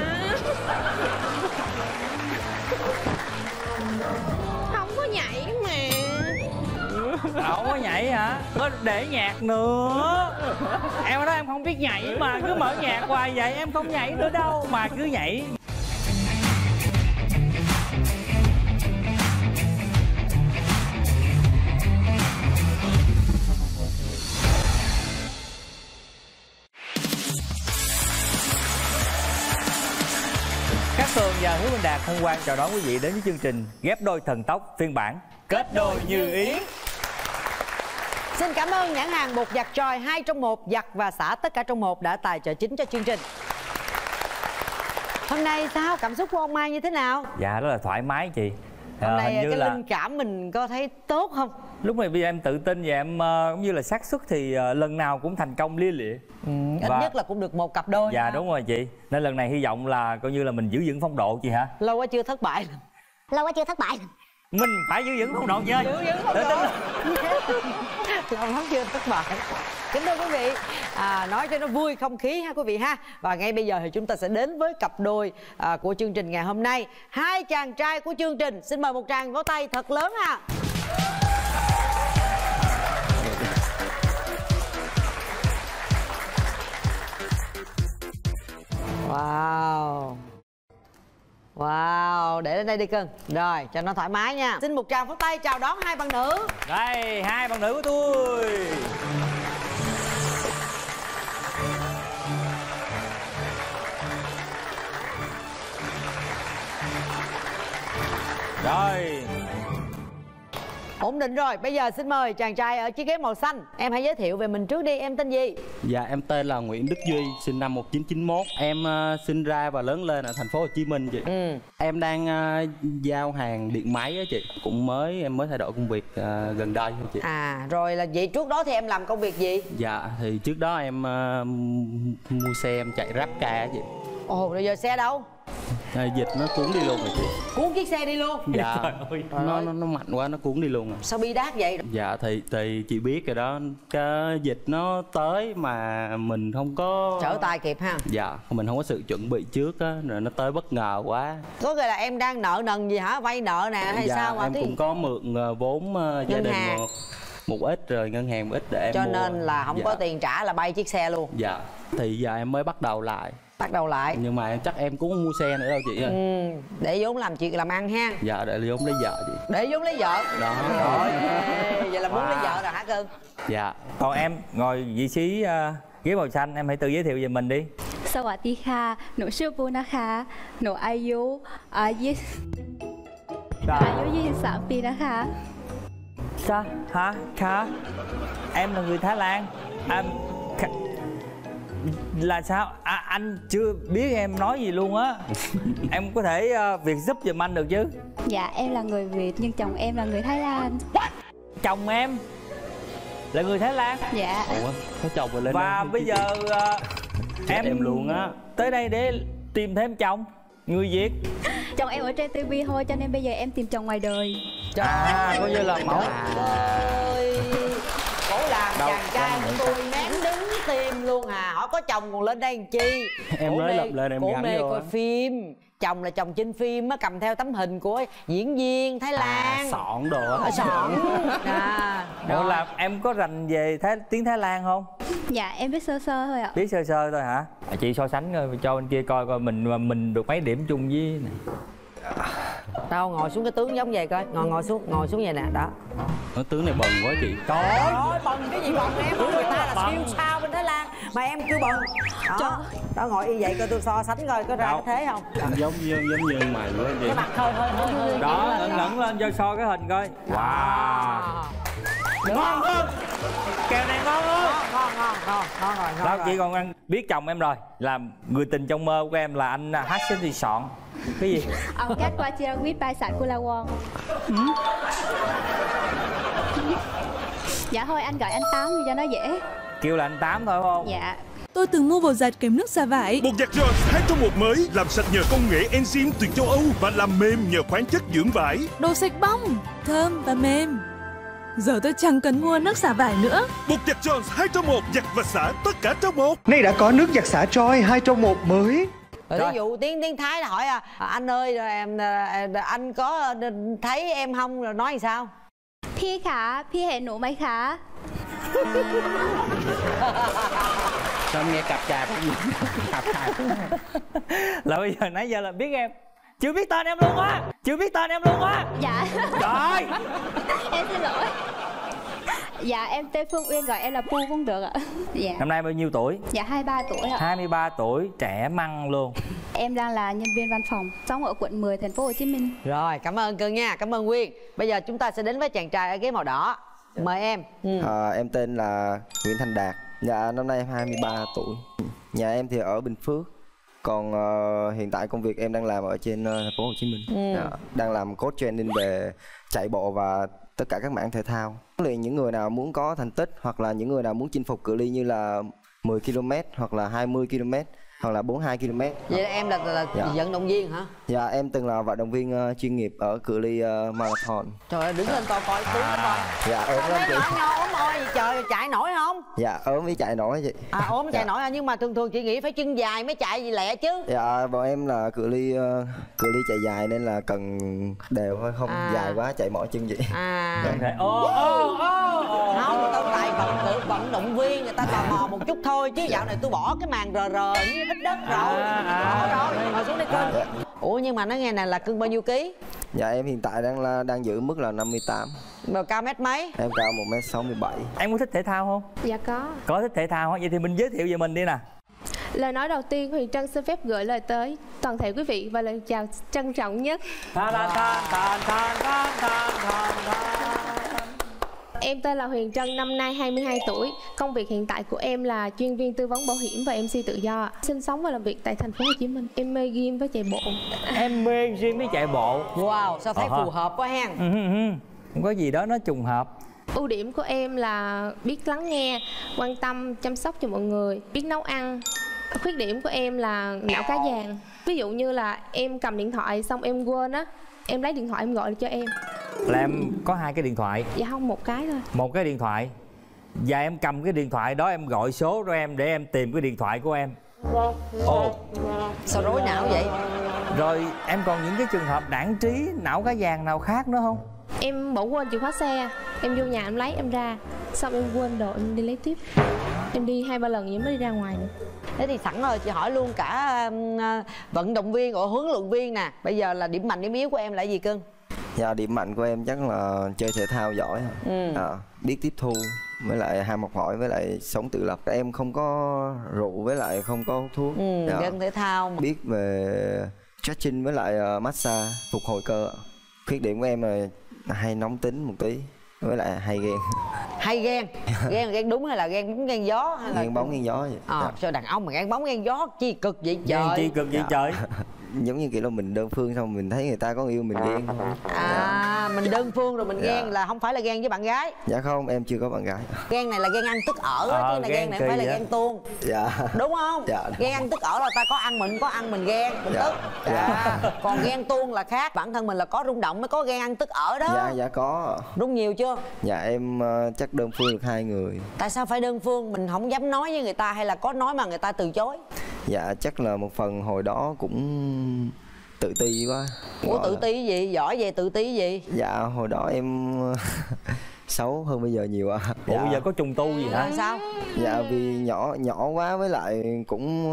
Không có nhảy mà. Không có nhảy hả? Có để nhạc nữa. Em nói em không biết nhảy mà cứ mở nhạc hoài vậy em không nhảy nữa đâu mà cứ nhảy Minh Đạt hân hoan chào đón quý vị đến với chương trình Ghép đôi thần tốc phiên bản Kết đôi như ý Xin cảm ơn nhãn hàng bột giặt tròi 2 trong 1 giặt và xả tất cả trong một đã tài trợ chính cho chương trình. Hôm nay sao cảm xúc của ông Mai như thế nào? Dạ rất là thoải mái chị Hôm Ờ, nay cái là linh cảm mình có thấy tốt không? Lúc này bây giờ em tự tin và em ờ, cũng như là xác suất thì ờ, lần nào cũng thành công lia lịa Ừ, ít Và- nhất là cũng được một cặp đôi. dạ ha? đúng rồi chị nên lần này hy vọng là coi như là mình giữ vững phong độ chị hả Lâu quá chưa thất bại. Lâu quá chưa thất bại mình phải giữ vững phong độ chơi Giữ vững phong Tự độ. Lâu lắm chưa thất bại. Kính thưa quý vị, à, nói cho nó vui không khí ha quý vị ha. Và ngay bây giờ thì chúng ta sẽ đến với cặp đôi à, của chương trình ngày hôm nay. Hai chàng trai của chương trình. Xin mời một tràng vỗ tay thật lớn ha. Wow. Wow, để lên đây đi cưng. Rồi, cho nó thoải mái nha. Xin một tràng pháo tay chào đón hai bạn nữ. Đây hai bạn nữ của tôi. Rồi. Ổn định rồi, bây giờ xin mời chàng trai ở chiếc ghế màu xanh Em hãy giới thiệu về mình trước đi, em tên gì? Dạ em tên là Nguyễn Đức Duy, sinh năm 1991. Em ờ, sinh ra và lớn lên ở thành phố Hồ Chí Minh chị. Ừ. Em đang ờ, giao hàng điện máy á chị. Cũng mới em mới thay đổi công việc ờ, gần đây thôi chị. À, rồi là vậy trước đó thì em làm công việc gì? Dạ thì trước đó em ờ, mua xe em chạy ráp ca á chị. Ồ, rồi giờ xe đâu? À, dịch nó cuốn đi luôn rồi chị. Cuốn chiếc xe đi luôn Dạ. Trời Nó, ơi. nó nó mạnh quá nó cuốn đi luôn rồi. Sao bi đát vậy? Dạ thì thì chị biết rồi đó cái dịch nó tới mà mình không có Trở tay kịp ha Dạ mình không có sự chuẩn bị trước á rồi nó tới bất ngờ quá Có nghĩa là em đang nợ nần gì hả? Vay nợ nè hay dạ, sao mà em cái cũng có mượn ờ, vốn ờ, gia đình hàng. một, một ít rồi ngân hàng một ít để em Cho mua. nên là không dạ. có tiền trả là bay chiếc xe luôn dạ thì giờ em mới bắt đầu lại Bắt đầu lại nhưng mà chắc em cũng không mua xe nữa đâu chị ơi ừ, Để vốn làm chuyện làm ăn ha dạ để vốn lấy vợ chị Để vốn lấy vợ đó Rồi Vậy là muốn lấy Wow. vợ rồi hả cưng? dạ còn em ngồi vị trí ờ, ghế màu xanh em hãy tự giới thiệu về mình đi สวัสดีค่ะ หนูชื่อปูนะคะ หนูอายุอ่ายี่อายุ23 ปีนะคะ Sao? Hả? Hả? Em là người Thái Lan à, Kha- là sao? À, anh chưa biết em nói gì luôn á Em có thể ờ, việc giúp giùm anh được chứ Dạ em là người Việt nhưng chồng em là người Thái Lan Chồng em là người Thái Lan Dạ ủa có chồng rồi lên Và đây. bây giờ Chết em em luôn á. Tới đây để tìm thêm chồng Người Việt Chồng em ở trên TV thôi cho nên bây giờ em tìm chồng ngoài đời. À coi như là mẫu ơi. Cổ làm Đâu, chàng trai của tôi ném đứng tim luôn à. Hỏi có chồng còn lên đây làm chi? Em Cổ nói mê- lập lên em cổ mê coi phim Chồng là chồng trên phim á cầm theo tấm hình của diễn viên Thái Lan à, sọn đồ á Ở sọn à, Ủa rồi. là em có rành về Thái, tiếng Thái Lan không? Dạ em biết sơ sơ thôi ạ Biết sơ sơ thôi hả? À, chị so sánh coi cho bên kia coi coi mình mình được mấy điểm chung với đâu ngồi xuống cái tướng giống vậy coi. Ngồi ngồi xuống ngồi xuống vậy nè đó. Nó tướng này bần quá chị. Trời ơi bần cái gì bần em? Người ta là siêu sao bên thái lan. Mà em kêu bần. Đó. Đó ngồi y vậy coi tôi so sánh coi có ra Đâu. thế không? Giống như giống như mày quá chị cái mặt hơi hơi hơi hơi đó ngẩng ngẩng lên cho so cái hình coi. Wow. Ngon hơn. kèo này ngon hơn. Ngon ngon ngon ngon rồi ngon đó chỉ còn ăn biết chồng em rồi. Là người tình trong mơ của em là anh Hassan Resort cái gì Ông cách qua chia quýt ba sạch của La Won Dạ thôi anh gọi anh Tám cho nó dễ kêu là anh tám thôi không Dạ Tôi từng mua bột giặt kèm nước xả vải. Bột giặt Jones 2 trong 1 mới làm sạch nhờ công nghệ enzyme từ châu Âu và làm mềm nhờ khoáng chất dưỡng vải. Đồ sạch bong, thơm và mềm. Giờ tôi chẳng cần mua nước xả vải nữa. Bột giặt Jones 2 trong 1 giặt và xả tất cả trong một. Nay đã có nước giặt xả Troy 2 trong 1 mới rồi ví dụ tiếng tiếng thái là hỏi à, anh ơi rồi em à, anh có thấy em không rồi nói gì sao พี่คะพี่เห็นหนูไหมคะ sao em nghe cặp chạp cái gì cặp chạp là bây giờ nãy giờ là biết em chưa biết tên em luôn á chưa biết tên em luôn á Dạ trời Em xin lỗi Dạ em tên Phương Uyên gọi em là Pu cũng được ạ. Dạ. Năm nay bao nhiêu tuổi? Dạ 23 tuổi ạ. 23 tuổi trẻ măng luôn. Em đang là nhân viên văn phòng Sống ở quận 10 thành phố Hồ Chí Minh. Rồi cảm ơn cưng nha cảm ơn nguyên bây giờ chúng ta sẽ đến với chàng trai ở ghế màu đỏ. Mời em. Ừ. À, em tên là Nguyễn Thành Đạt. Dạ năm nay em 23 tuổi. Nhà em thì ở Bình Phước. Còn ờ, hiện tại công việc em đang làm ở trên ờ, thành phố Hồ Chí Minh. Ừ. Dạ, Đang làm coach training về chạy bộ và tất cả các mảng thể thao. Huấn luyện những người nào muốn có thành tích Hoặc là những người nào muốn chinh phục cự ly như là 10 km Hoặc là 20 km hoặc là 42 km vậy là em là, là, là Dạ. vận động viên hả Dạ em từng là vận động viên ờ, chuyên nghiệp ở cự ly ờ, marathon trời ơi đứng lên coi coi tướng nó coi Dạ ốm lắm chị nhỏ ốm ôi gì trời chạy nổi không Dạ ốm với chạy nổi chị à ốm chạy Dạ. nổi à, nhưng mà thường thường chị nghĩ phải chân dài mới chạy gì lẹ chứ Dạ, bọn em là cự ly ờ, cự ly chạy dài nên là cần đều thôi, không À. dài quá chạy mỏi chân vậy. à Dạ. ô ô ô không tao tại vận vận động viên người ta tò mò một chút thôi chứ dạo này tôi bỏ cái màn rờ rờ như ít đất rồi. À, đó rồi ngồi xuống đi cưng ủa nhưng mà nó nghe này là cưng bao nhiêu ký? Dạ em hiện tại đang là đang giữ mức là 58. Bờ cao mét mấy? Em cao 1m67. em có thích thể thao không? Dạ có. Có thích thể thao không? Vậy thì mình giới thiệu về mình đi nè. Lời nói đầu tiên Huyền Trân xin phép gửi lời tới toàn thể quý vị và lời chào trân trọng nhất. Than than than than than than than than Em tên là Huyền Trân, năm nay 22 tuổi. Công việc hiện tại của em là chuyên viên tư vấn bảo hiểm và MC tự do. Sinh sống và làm việc tại thành phố Hồ Chí Minh. Em mê gym với chạy bộ. em mê riêng với chạy bộ wow sao thấy Ờ phù hợp quá hen Ừ, ừ, ừ. không có gì đó nó trùng hợp Ưu điểm của em là biết lắng nghe, quan tâm, chăm sóc cho mọi người, biết nấu ăn. Khuyết điểm của em là não cá vàng. Ví dụ như là em cầm điện thoại xong em quên á, em lấy điện thoại em gọi cho em. là em có hai cái điện thoại Dạ không một cái thôi. một cái điện thoại và em cầm cái điện thoại đó em gọi số cho em để em tìm cái điện thoại của em ồ sao rối não vậy rồi em còn những cái trường hợp đảng trí não cá vàng nào khác nữa không Em bỏ quên chìa khóa xe, em vô nhà em lấy em ra, xong em quên đồ em đi lấy tiếp. Em đi hai ba lần vậy mới đi ra ngoài nữa. Thế thì sẵn rồi chị hỏi luôn cả à, vận động viên or huấn luyện viên nè bây giờ là điểm mạnh điểm yếu của em là gì cưng Dạ điểm mạnh của em chắc là chơi thể thao giỏi. Ừ. À, biết tiếp thu với lại ham học hỏi với lại sống tự lập. Em không có rượu với lại không có hút thuốc. ừ, Dạ. dân thể thao mà. Biết về stretching với lại ờ, massage phục hồi cơ. Khuyết điểm của em là hay nóng tính một tí với lại hay ghen. hay ghen ghen ghen đúng hay là ghen bóng ghen gió hay là Ghen bóng ghen gió vậy. ờ Dạ. sao đàn ông mà ghen bóng ghen gió chi cực vậy trời Ghen chi cực vậy trời giống như kiểu là mình đơn phương xong mình thấy người ta có người yêu mình ghen à mình đơn phương rồi mình Dạ. ghen là không phải là ghen với bạn gái. Dạ không em chưa có bạn gái. Ghen này là ghen ăn tức ở Ờ, chứ là ghen ghen này không phải là ghen tuông. Dạ. Đúng không? Dạ. ghen ăn tức ở là ta có ăn mình có ăn mình ghen mình Dạ. tức. Dạ. dạ. còn ghen tuông là khác bản thân mình là có rung động mới có ghen ăn tức ở đó. Dạ dạ có. Rung nhiều chưa? Dạ em ờ, chắc đơn phương được hai người. Tại sao phải đơn phương? Mình không dám nói với người ta hay là có nói mà người ta từ chối? Dạ chắc là một phần hồi đó cũng tự ti quá. Ủa tự ti gì? Giỏi về tự ti gì? Dạ hồi đó em xấu hơn bây giờ nhiều ạ ủa bây giờ có trùng tu gì hả? Sao? Dạ vì nhỏ nhỏ quá với lại cũng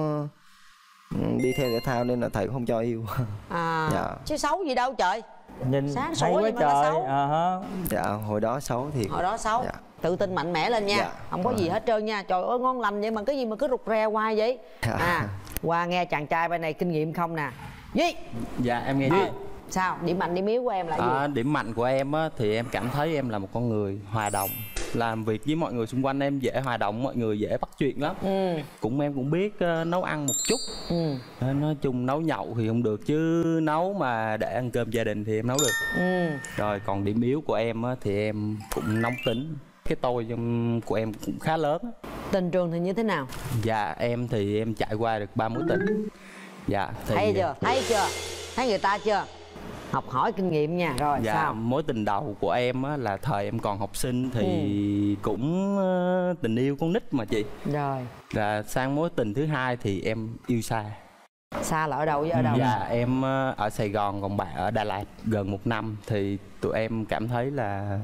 ờ, đi theo thể thao nên là thầy không cho yêu. À. Dạ. chứ xấu gì đâu trời. Nhìn Sáng sủa quá nhưng mà nó trời. xấu. à ha dạ hồi đó xấu thì hồi đó xấu. Dạ. tự tin mạnh mẽ lên nha. Dạ. không có gì hết trơn nha. Trời ơi ngon lành vậy mà cái gì mà cứ rụt rè hoài vậy? Dạ. à qua nghe chàng trai bên này kinh nghiệm không nè. Duy. Dạ em nghe Ờ, chị sao? Điểm mạnh điểm yếu của em là gì? À, điểm mạnh của em á, thì em cảm thấy em là một con người hòa đồng. Làm việc với mọi người xung quanh em dễ hòa đồng mọi người dễ bắt chuyện lắm. Ừ. cũng em cũng biết ờ, nấu ăn một chút. Ừ. Ờ, nói chung nấu nhậu thì không được chứ nấu mà để ăn cơm gia đình thì em nấu được. Ừ. rồi còn điểm yếu của em á, thì em cũng nóng tính cái tôi trong- của em cũng khá lớn tình trường thì như thế nào? Dạ em thì em trải qua được ba mối tình. Dạ thì thấy chưa? thấy chưa? Thấy người ta chưa? Học hỏi kinh nghiệm nha. Rồi dạ sao? mối tình đầu của em á, là thời em còn học sinh thì cũng ờ, tình yêu con nít mà chị. Rồi. Là sang mối tình thứ hai thì em yêu xa xa là ở đâu với ở đâu? Dạ em ờ, ở sài gòn còn bạn ở đà lạt gần một năm thì tụi em cảm thấy là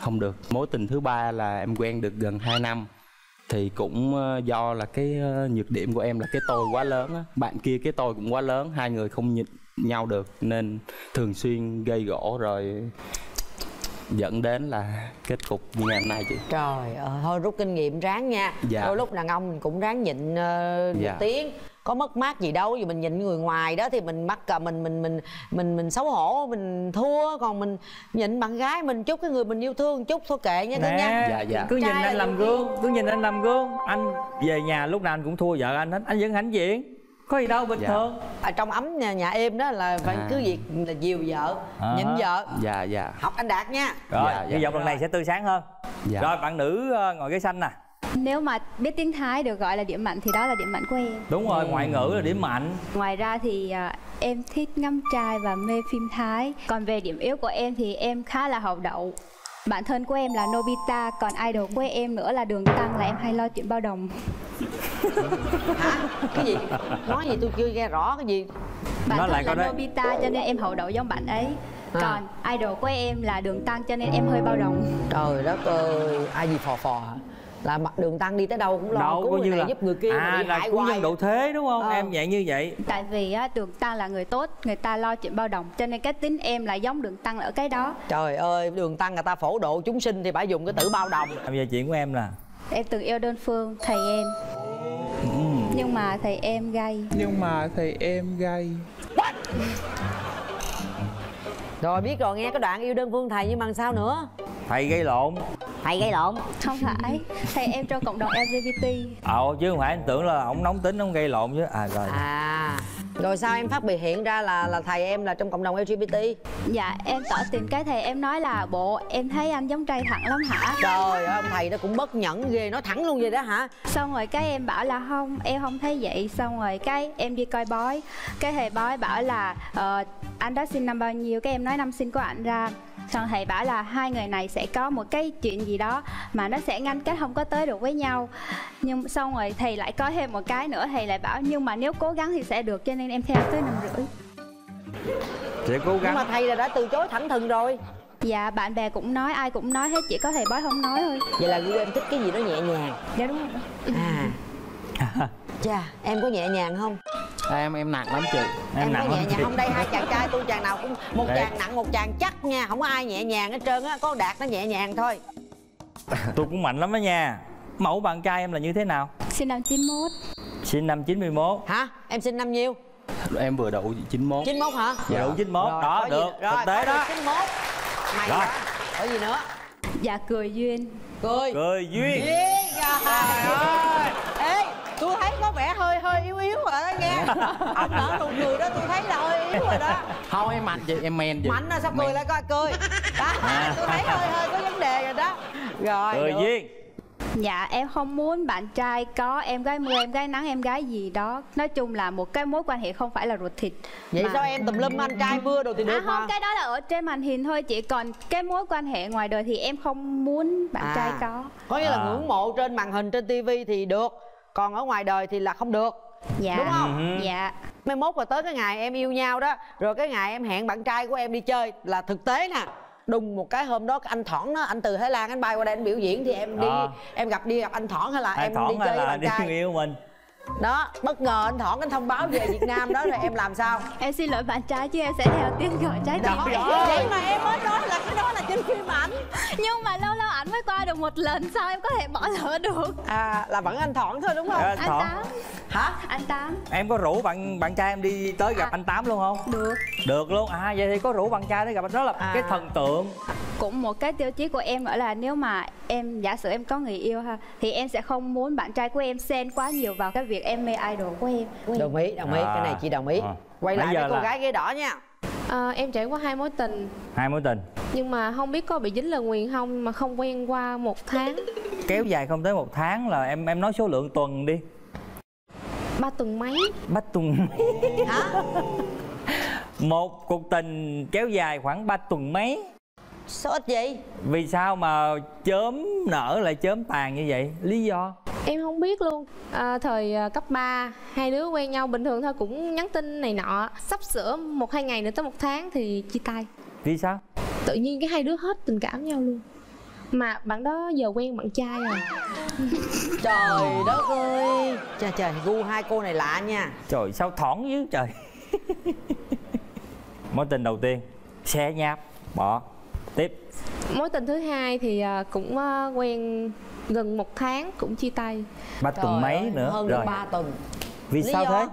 không được. Mối tình thứ ba là em quen được gần 2 năm thì cũng ờ, do là cái ờ, nhược điểm của em là cái tôi quá lớn á. Bạn kia cái tôi cũng quá lớn hai người không nhịn nhau được nên thường xuyên gây gỗ rồi dẫn đến là kết cục như ngày hôm nay chị. Trời ơi, thôi rút kinh nghiệm ráng nha. Dạ. Đôi lúc đàn ông mình cũng ráng nhịn uh, Dạ. tiếng có mất mát gì đâu vì mình nhịn người ngoài đó thì mình mắc cả mình mình mình mình mình xấu hổ mình thua còn mình nhịn bạn gái mình chút cái người mình yêu thương chút thôi kệ nha cưng nha. Nè Dạ, cứ nhìn là anh làm gương cứ nhìn anh làm gương. Anh về nhà lúc nào anh cũng thua vợ anh hết. Anh vẫn hãnh diện. Có gì đâu bình Dạ. thường. Ở trong ấm nhà, nhà em đó là phải À. cứ việc là dìu vợ À. nhịn vợ. Dạ dạ. Học anh đạt nha. Rồi Dạ, hy dạ. vọng lần này sẽ tươi sáng hơn. Dạ. rồi bạn nữ ờ, ngồi ghế xanh nè Nếu mà biết tiếng Thái được gọi là điểm mạnh thì đó là điểm mạnh của em. Đúng rồi ngoại ngữ là điểm mạnh. Ngoài ra thì à, em thích ngắm trai và mê phim Thái. Còn về điểm yếu của em thì em khá là hậu đậu. Bạn thân của em là Nobita, còn idol của em nữa là Đường Tăng là em hay lo chuyện bao đồng. Cái gì? Nói gì tôi chưa nghe rõ cái gì? Bạn Nói thân lại là đấy. Nobita cho nên em hậu đậu giống bạn ấy. À. Còn idol của em là Đường Tăng cho nên em hơi bao đồng. Trời đất ơi ai gì phò phò hả? Là mặt đường tăng đi tới đâu cũng lo đâu cứu có người như này là giúp người kia mà à là cũng nhân độ thế đúng không? Ờ. em dạng như vậy. Tại vì á, Đường Tăng là người tốt, người ta lo chuyện bao đồng Cho nên cái tính em là giống Đường Tăng ở cái đó. Trời ơi đường tăng người ta phổ độ chúng sinh thì phải dùng cái tử bao đồng. Bây giờ chuyện của em là? Em từng yêu đơn phương, thầy em. Nhưng mà thầy em gay. Nhưng mà thầy em gay rồi biết rồi nghe cái đoạn yêu đơn phương thầy nhưng mà sao nữa? Thầy gây lộn. Thầy gây lộn? Không phải, thầy em trong cộng đồng LGBT ờ chứ không phải anh tưởng là ông nóng tính ông gây lộn chứ. À rồi. À rồi sao em phát biểu hiện ra là là thầy em là trong cộng đồng lgbt Dạ em tỏ tình cái thầy em nói là Bộ em thấy anh giống trai thẳng lắm hả? Trời ơi ông thầy đó cũng bất nhẫn ghê nói thẳng luôn vậy đó hả? Xong rồi cái em bảo là không em không thấy vậy. Xong rồi cái em đi coi bói. Cái thầy bói bảo là ờ, anh đó sinh năm bao nhiêu? Cái em nói năm sinh của anh ra Xong thầy bảo là hai người này sẽ có một cái chuyện gì đó Mà nó sẽ ngăn cách không có tới được với nhau. Nhưng xong rồi thầy lại có thêm một cái nữa Thầy lại bảo nhưng mà nếu cố gắng thì sẽ được Cho nên em theo tới năm rưỡi. Sẽ cố nhưng gắng mà thầy là đã từ chối thẳng thừng rồi. Dạ bạn bè cũng nói ai cũng nói hết Chỉ có thầy bói không nói thôi. Vậy là gu em thích cái gì đó nhẹ nhàng? Dạ đúng rồi. À. Chà em có nhẹ nhàng không À, em em nặng lắm chị. Em, có nhẹ nhàng không? Đây hai chàng trai tôi chàng nào cũng một Đấy. chàng nặng một chàng chắc nha. Không có ai nhẹ nhàng hết trơn á có đạt nó nhẹ nhàng thôi. Tôi cũng mạnh lắm đó nha. Mẫu bạn trai em là như thế nào? Sinh năm 91 sinh năm 91 hả? Em sinh năm nhiêu? Em vừa đủ 91 91 hả? Dạ. đủ 91 Rồi, đó có gì- được. rồi thực tế có đó. được 91 mày Rồi. đó có gì nữa? Dạ cười duyên. Cười. Cười duyên. Duyên trời ơi. Ê tôi thấy ông nở nụ cười đó tôi thấy là hơi yếu rồi đó. Không em mạnh chị em men chị mạnh là sao cười lại coi cười. Đó tôi thấy hơi hơi có vấn đề rồi đó. Rồi cười được. duyên Dạ em không muốn bạn trai có em gái mưa em gái nắng em gái gì đó. Nói chung là một cái mối quan hệ không phải là ruột thịt vậy Mà- sao em tùm lum anh trai mưa đồ thì được À không, mà? cái đó là ở trên màn hình thôi chị Còn cái mối quan hệ ngoài đời thì em không muốn bạn À. trai có. Có nghĩa là À. ngưỡng mộ trên màn hình trên tivi thì được còn ở ngoài đời thì là không được Dạ. Đúng không? Ừ. Dạ. Mai mốt là tới cái ngày em yêu nhau đó rồi cái ngày em hẹn bạn trai của em đi chơi là thực tế nè. Đùng một cái hôm đó anh thỏn đó anh từ thái lan anh bay qua đây anh biểu diễn thì em đi À. em gặp đi gặp anh thỏn hay là ai em đi chơi với là bạn đi trai? yêu mình đó bất ngờ anh thỏn anh thông báo về việt nam đó rồi em làm sao? Em xin lỗi bạn trai chứ em sẽ theo tiếng gọi trái tim đó, đó. vậy mà em mới nói là cái đó là trên phim ảnh. Nhưng mà lâu lâu ảnh mới qua được một lần sao em có thể bỏ lỡ được? À là vẫn anh thỏn thôi đúng không? Ờ, anh tám. Hả? Anh tám. Em có rủ bạn bạn trai em đi tới gặp anh tám luôn không? Được. Được luôn. À vậy thì có rủ bạn trai tới gặp anh đó là À. cái thần tượng. Cũng một cái tiêu chí của em nữa là nếu mà em giả sử em có người yêu ha thì em sẽ không muốn bạn trai của em xen quá nhiều vào cái việc em mê idol của em. Đồng ý đồng ý cái này chị đồng ý. À. quay Nãy lại với cô là- gái ghế đỏ nha. Ờ, em trải qua hai mối tình. Hai mối tình. Nhưng mà không biết có bị dính lời nguyền không mà không quen qua một tháng. Kéo dài không tới một tháng là em em nói số lượng tuần đi. Ba tuần mấy? Bách tuần một cuộc tình kéo dài khoảng ba tuần mấy sao ít vậy? Vì sao mà chớm nở lại chớm tàn như vậy? Lý do? Em không biết luôn. À, thời à, cấp 3 hai đứa quen nhau bình thường thôi cũng nhắn tin này nọ. Sắp sửa một hai ngày nữa tới một tháng thì chia tay. Vì sao? Tự nhiên cái hai đứa hết tình cảm nhau luôn. Mà bạn đó giờ quen bạn trai rồi trời đất ơi! Trời trời gu hai cô này lạ nha. Trời sao thỏn dữ trời. Mối tình đầu tiên xe nháp bỏ tiếp. Mối tình thứ hai thì à, cũng à, quen gần một tháng cũng chia tay. Ba tuần mấy nữa? hơn rồi. ba tuần. Vì Lý sao do? thế?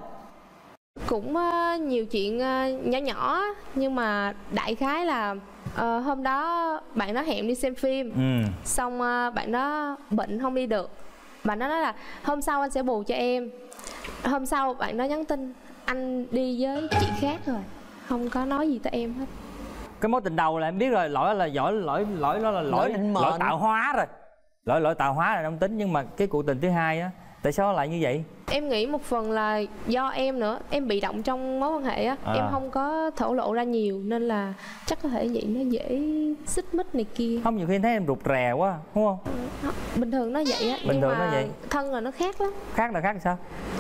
Cũng ờ, nhiều chuyện nhỏ nhỏ nhưng mà đại khái là hôm đó bạn đó hẹn đi xem phim. Ừ. Xong bạn đó bệnh không đi được. Bạn đó nói là hôm sau anh sẽ bù cho em. Hôm sau bạn đó nhắn tin anh đi với chị khác rồi. Không có nói gì tới em hết cái mối tình đầu là em biết rồi lỗi là lỗi lỗi lỗi đó là lỗi Lỗi tạo hóa rồi. Lỗi lỗi tạo hóa là không tính nhưng mà cái cuộc tình thứ hai á tại sao lại như vậy? Em nghĩ một phần là do em nữa. Em bị động trong mối quan hệ á. À. em không có thổ lộ ra nhiều nên là chắc có thể vậy nó dễ xích mích này kia. Không nhiều khi thấy em rụt rè quá đúng không? Bình thường nó vậy á Bình nhưng thường mà nó vậy. thân là nó khác lắm. Khác là khác sao?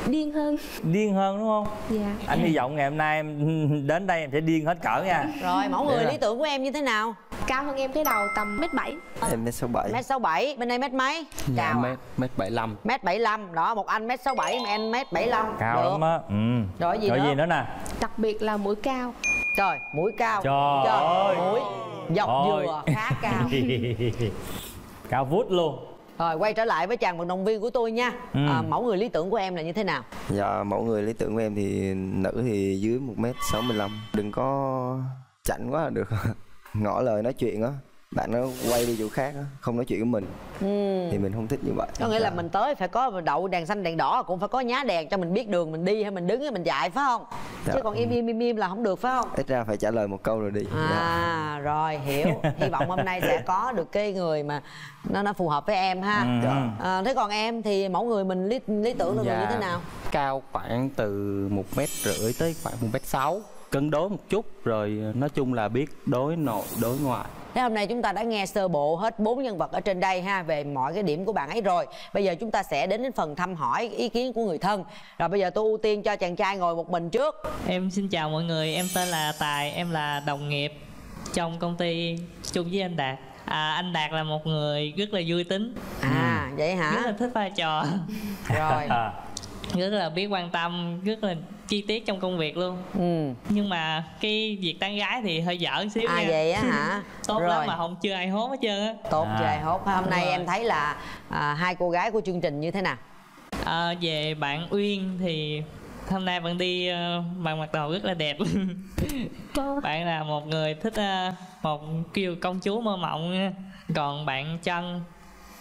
Điên hơn. Điên hơn đúng không? Dạ. Anh hy vọng ngày hôm nay em đến đây em sẽ điên hết cỡ nha. Rồi mẫu người lý tưởng của em như thế nào cao hơn em cái đầu tầm mét bảy. Em mét sáu bảy. Mét sáu bảy bên đây mét mấy? Dạ cao à? mét mét bảy lăm. Mét bảy lăm đó một anh mét sáu bảy mà em mét bảy lăm. Cao lắm á ừ. Rồi gì rồi nữa? gì nữa? nè? Đặc biệt là mũi cao. Trời mũi cao. Trời ơi. mũi dọc Ôi. dừa khá cao. Cao vút luôn. Rồi quay trở lại với chàng vận động viên của tôi nha. Ừ. à, mẫu người lý tưởng của em là như thế nào? Dạ, mẫu người lý tưởng của em thì nữ thì dưới 1m65 Đừng có chảnh quá là được Ngỏ lời nói chuyện á Bạn nó quay đi chỗ khác á, không nói chuyện với mình. Ừ. Thì mình không thích như vậy. Có nghĩa là mình tới phải có đậu đèn xanh đèn đỏ cũng phải có nhá đèn cho mình biết đường mình đi hay mình đứng hay mình chạy phải không? Dạ. chứ còn im im im im là không được phải không? Ít ra phải trả lời một câu rồi đi. Dạ. à rồi hiểu. Hy vọng hôm nay sẽ có được cái người mà nó nó phù hợp với em ha. Ừ. Dạ. à, thế còn em thì mẫu người mình lý lý tưởng là người như thế nào? Cao khoảng từ một mét rưỡi tới khoảng một mét sáu cân đối một chút rồi nói chung là biết đối nội đối ngoại Thế hôm nay chúng ta đã nghe sơ bộ hết bốn nhân vật ở trên đây ha về mọi cái điểm của bạn ấy rồi. Bây giờ chúng ta sẽ đến đến phần thăm hỏi ý kiến của người thân. Rồi bây giờ tôi ưu tiên cho chàng trai ngồi một mình trước. Em xin chào mọi người, em tên là Tài, em là đồng nghiệp trong công ty chung với anh Đạt. À, anh Đạt là một người rất là vui tính. À, vậy hả? Rất là thích pha trò. Rồi. rất là biết quan tâm, rất là chi tiết trong công việc luôn. Ừ. Nhưng mà cái việc tán gái thì hơi dở xíu À, nha. vậy á hả? Tốt Rồi. lắm mà không chưa ai hốt hết trơn á. Tốt À. trời hốt. Hôm nay Rồi. em thấy là à, hai cô gái của chương trình như thế nào? À, về bạn Uyên thì hôm nay bạn đi ờ, bạn mặc đồ rất là đẹp bạn là một người thích ờ, một kiều công chúa mơ mộng nha. còn bạn chân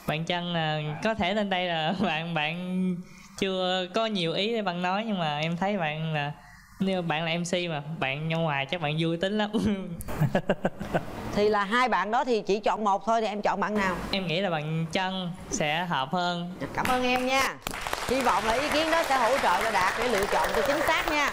bạn chân là có thể lên đây là bạn bạn chưa có nhiều ý để bạn nói nhưng mà em thấy bạn là nếu bạn là mc mà bạn nhau ngoài chắc bạn vui tính lắm Thì là hai bạn đó thì chỉ chọn một thôi thì em chọn bạn nào? em nghĩ là bạn chân sẽ hợp hơn Cảm ơn em nha. Hy vọng là ý kiến đó sẽ hỗ trợ cho Đạt để lựa chọn cho chính xác nha.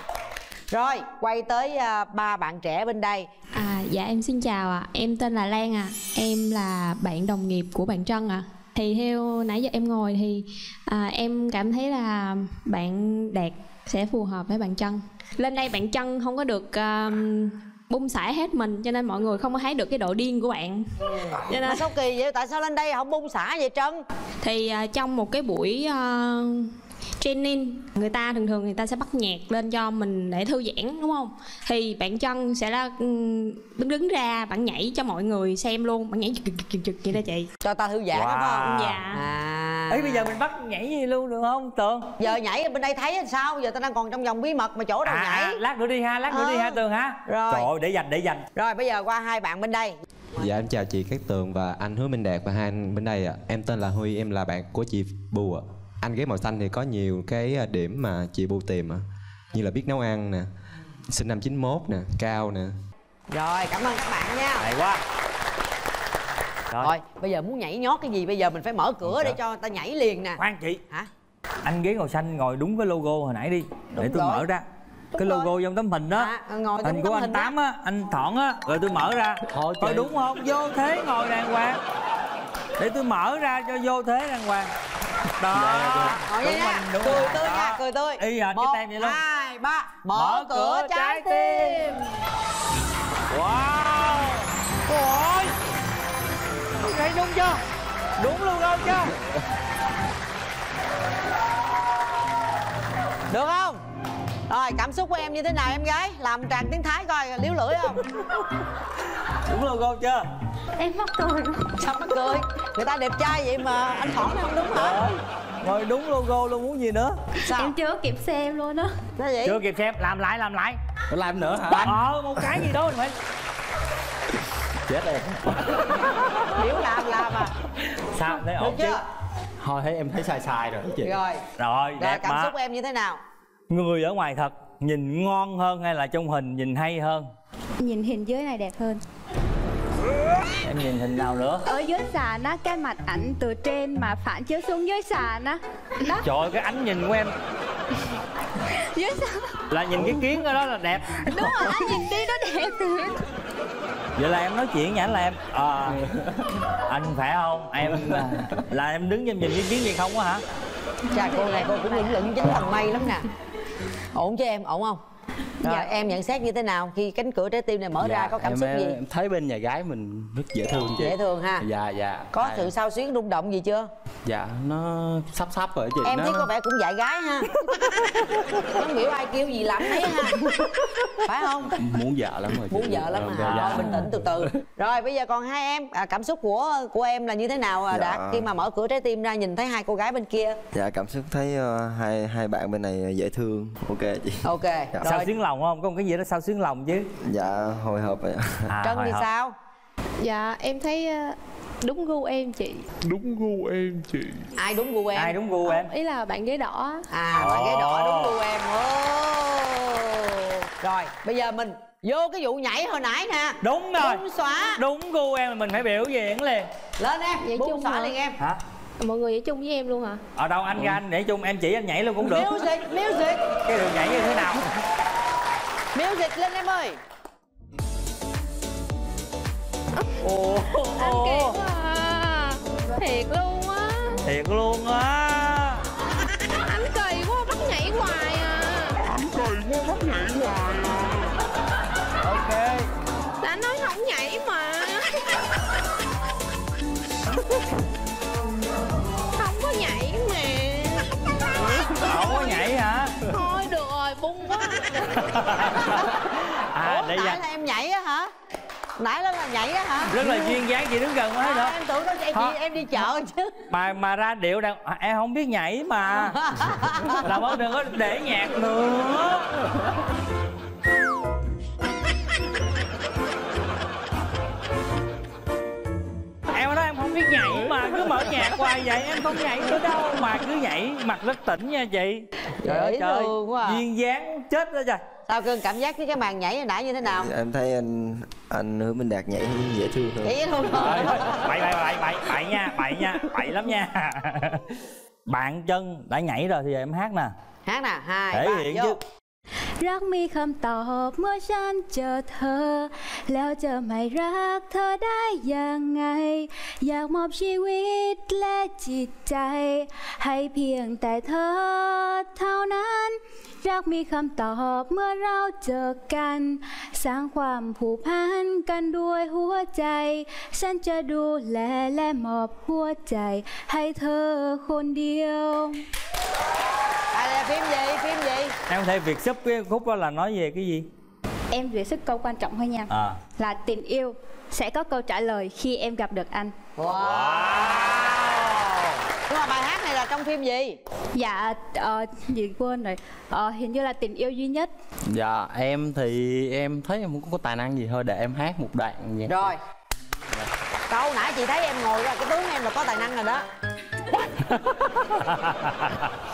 Rồi, quay tới à, ba bạn trẻ bên đây. À, dạ em xin chào ạ, em tên là Lan ạ, em là bạn đồng nghiệp của bạn Trân ạ. Thì theo nãy giờ em ngồi thì à, em cảm thấy là bạn Đạt sẽ phù hợp với bạn Trân. Lên đây bạn Trân không có được um, bung xả hết mình cho nên mọi người không có thấy được cái độ điên của bạn. Cho Mà sao kỳ vậy? Tại sao lên đây không bung xả vậy Trân? Thì à, trong một cái buổi à, training người ta thường thường người ta sẽ bắt nhạc lên cho mình để thư giãn đúng không? Thì bạn chân sẽ là đứng đứng ra bạn nhảy cho mọi người xem luôn bạn nhảy chực chực chực chực vậy đó chị. Cho ta thư giãn Wow. đúng không? Dạ. À. Ấy bây giờ mình bắt nhảy gì luôn được không tường? Giờ nhảy bên đây thấy sao? Giờ ta đang còn trong vòng bí mật mà chỗ đâu à, nhảy. lát nữa đi ha lát nữa Ờ. đi ha tường ha. Rồi. trời ơi để dành để dành. Rồi bây giờ qua hai bạn bên đây. Dạ em chào chị Cát Tường và anh Hứa Minh Đạt và hai anh bên đây ạ. Em tên là Huy, em là bạn của chị Bù ạ. Anh ghế màu xanh thì có nhiều cái à, điểm mà chị Bù tìm ạ. Như là biết nấu ăn nè, sinh năm 91 nè, cao nè. rồi cảm ơn các bạn nha. Hay quá. Rồi. bây giờ muốn nhảy nhót cái gì? Bây giờ mình phải mở cửa để cho ta nhảy liền nè. Khoan chị. Hả? Anh ghế màu xanh ngồi đúng cái logo hồi nãy đi. Để Đúng tôi rồi. mở ra. Đúng cái rồi. logo trong tấm hình đó. À, ngồi hình trong của tấm anh tám á anh thọn á. Rồi tôi mở ra. Thôi chị. đúng không? Vô thế ngồi đàng hoàng. Để tôi mở ra cho vô thế đàng hoàng đó. Đúng vậy nha. mình đúng cười rồi. tươi nha cười tươi y hệt cái tem vậy luôn. hai ba. Mở cửa trái tim. wow. Ôi. Thấy đúng chưa? Đúng luôn không chưa được không? Rồi cảm xúc của em như thế nào em gái? Làm tràng tiếng thái coi liếu lưỡi không? Đúng logo chưa em mắc cười sao mắc cười người ta đẹp trai vậy mà anh thỏm không đúng hả? Ngồi đúng logo luôn muốn gì nữa? Sao? Em chưa kịp xem luôn á. Nó vậy? Chưa kịp xem làm lại làm lại. Làm nữa hả? Ờ một cái gì đó mình phải chết em biểu làm làm à. Sao thấy ổn chứ? Thôi thấy em thấy sai sai rồi đó chị. Rồi. Rồi rồi đẹp cảm mà. xúc em như thế nào? Người ở ngoài thật nhìn ngon hơn hay là trong hình nhìn hay hơn? Nhìn hình dưới này đẹp hơn em nhìn hình nào nữa? Ở dưới sàn á, cái mặt ảnh từ trên mà phản chiếu xuống dưới sàn á. Đó, trời ơi, cái ánh nhìn của em. Dưới sàn. Là nhìn cái kiến ở đó là đẹp. Đúng rồi, anh nhìn đi nó đẹp. Vậy là em nói chuyện với ảnh là em. Ờ anh phải không? Em là em đứng em nhìn cái kiến gì không á hả? Chà cô này cô cũng lững lững chín tầng mây lắm nè. Ổn chứ em, ổn không? Rồi Dạ. em nhận xét như thế nào khi cánh cửa trái tim này mở ra có cảm em, xúc gì? em thấy bên nhà gái mình rất dễ thương chị Dễ thương ha? dạ dạ Có Ai- sự sao xuyến rung động gì chưa? dạ nó sắp sắp rồi chị Em nó... thấy có vẻ cũng dạy gái ha Giống biểu ai kêu gì làm nấy ha Phải không? muốn vợ lắm rồi chị. Muốn vợ lắm Dạ, hả? dạ. Thôi, bình tĩnh từ từ Rồi bây giờ còn hai em à, Cảm xúc của của em là như thế nào à, Dạ. Đạt Khi mà mở cửa trái tim ra nhìn thấy hai cô gái bên kia dạ cảm xúc thấy ờ, hai hai bạn bên này dễ thương ok chị Ok dạ. sao xuyến lòng không? Có một cái gì đó sao xuyến lòng chứ? Dạ hồi hộp vậy à, Trân thì sao? dạ em thấy ờ, đúng gu em chị. Đúng gu em chị. Ai đúng gu em? ai đúng gu em? Ý là bạn ghế đỏ. À, bạn ghế đỏ đúng gu em. Ồ. Rồi, bây giờ mình vô cái vụ nhảy hồi nãy nè. Đúng rồi. Bung xóa đúng gu em mình phải biểu diễn liền. Lên em, Vậy bung chung xóa hả? liền em. Hả? Mọi người ở chung với em luôn hả? Ở đâu anh ra anh để chung em chỉ anh nhảy luôn cũng được. Music, music. Cái đường nhảy như thế nào Music lên em ơi. Ồ. Anh kỳ quá à. Thiệt luôn á. Thiệt luôn á. Anh kỳ quá bắt nhảy hoài à. Anh cười quá bắt nhảy hoài à. Ok. Đã nói không nhảy mà. Không có nhảy mà. Không có nhảy hả à Ủa, nãy là là em nhảy á hả? Nãy là nhảy đó hả? rất là duyên dáng chị đứng gần quá à, đó Em tưởng em Hả? đi, em đi chợ chứ mà mà ra điệu đang à, em không biết nhảy mà làm ơn đừng có để nhạc nữa em nói em không biết nhảy mà cứ mở nhạc hoài vậy em không nhảy nữa đâu mà cứ nhảy mặt rất tỉnh nha chị trời ơi trời quá à. duyên dáng chết đó trời. Sao cưng cảm giác với cái màn nhảy hồi nãy như thế nào? Dạ, em thấy anh anh hứa minh đạt nhảy dễ thương hơn. Dễ thương rồi bậy bậy bậy bậy bậy nha bậy nha bậy lắm nha. Bạn chân đã nhảy rồi thì em hát nè. Hát nè, hai, thể ba, hiện vô. chứ รักมีคำตอบเมื่อฉันเจอเธอ แล้วจะไม่รักเธอได้ยังไง อยากมอบชีวิตและจิตใจ ให้เพียงแต่เธอเท่านั้น รักมีคำตอบเมื่อเราเจอกัน สร้างความผูกพันกันด้วยหัวใจ ฉันจะดูแลและมอบหัวใจ ให้เธอคนเดียว Cảm phim gì phim gì em có thể việc sub cái khúc đó là nói về cái gì? Em viết sức câu quan trọng thôi nha. À. Là tình yêu sẽ có câu trả lời khi em gặp được anh. Nhưng mà bài hát này là trong phim gì? Dạ, ờ, gì quên rồi. Ờ, Hình như là tình yêu duy nhất. Dạ em thì em thấy em không có tài năng gì thôi để em hát một đoạn vậy. Rồi. Câu nãy chị thấy em ngồi ra cái tướng em là có tài năng rồi đó.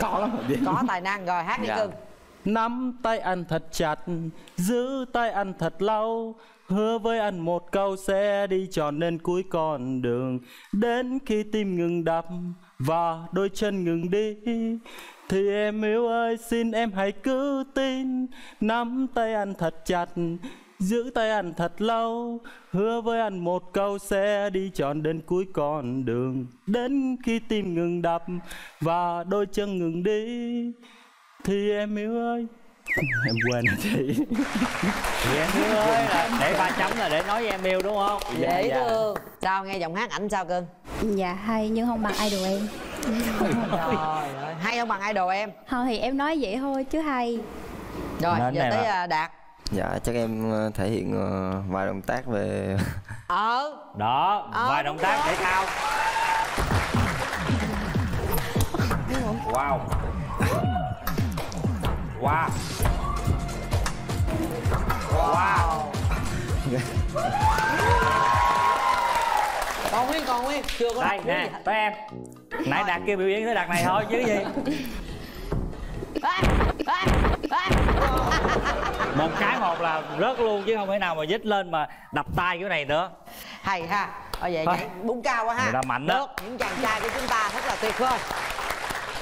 Có lắm có tài năng rồi hát đi Dạ. cưng Nắm tay anh thật chặt, giữ tay anh thật lâu. Hứa với anh một câu sẽ đi tròn đến cuối con đường. Đến khi tim ngừng đập và đôi chân ngừng đi Thì em yêu ơi xin em hãy cứ tin. Nắm tay anh thật chặt Giữ tay anh thật lâu. Hứa với anh một câu sẽ đi tròn đến cuối con đường. Đến khi tim ngừng đập và đôi chân ngừng đi thì em yêu ơi. Em quên rồi. Chị thì em yêu ơi là để ba chấm là để nói với em yêu đúng không? Dễ Dạ, dạ. thương. Sao nghe giọng hát ảnh sao cưng? Dạ hay nhưng không bằng idol em. Trời ơi hay không bằng idol em? Không thì em nói vậy thôi chứ hay. Rồi Nên giờ tới là- à, đạt. Dạ chắc em ờ, thể hiện ờ, vài động tác về ờ. Đó Ờ, vài động tác thể thao. Wow wow. Wow. Còn nguyên còn nguyên. Chưa có đây nè tới em nãy đạt kia biểu diễn tới đạt này thôi chứ gì? Một cái một là rớt luôn chứ không thể nào mà dít lên mà đập tay cái này nữa. Hay ha. Ở vậy búng cao quá ha. Người ta mạnh đó. được những chàng trai của chúng ta rất là tuyệt vời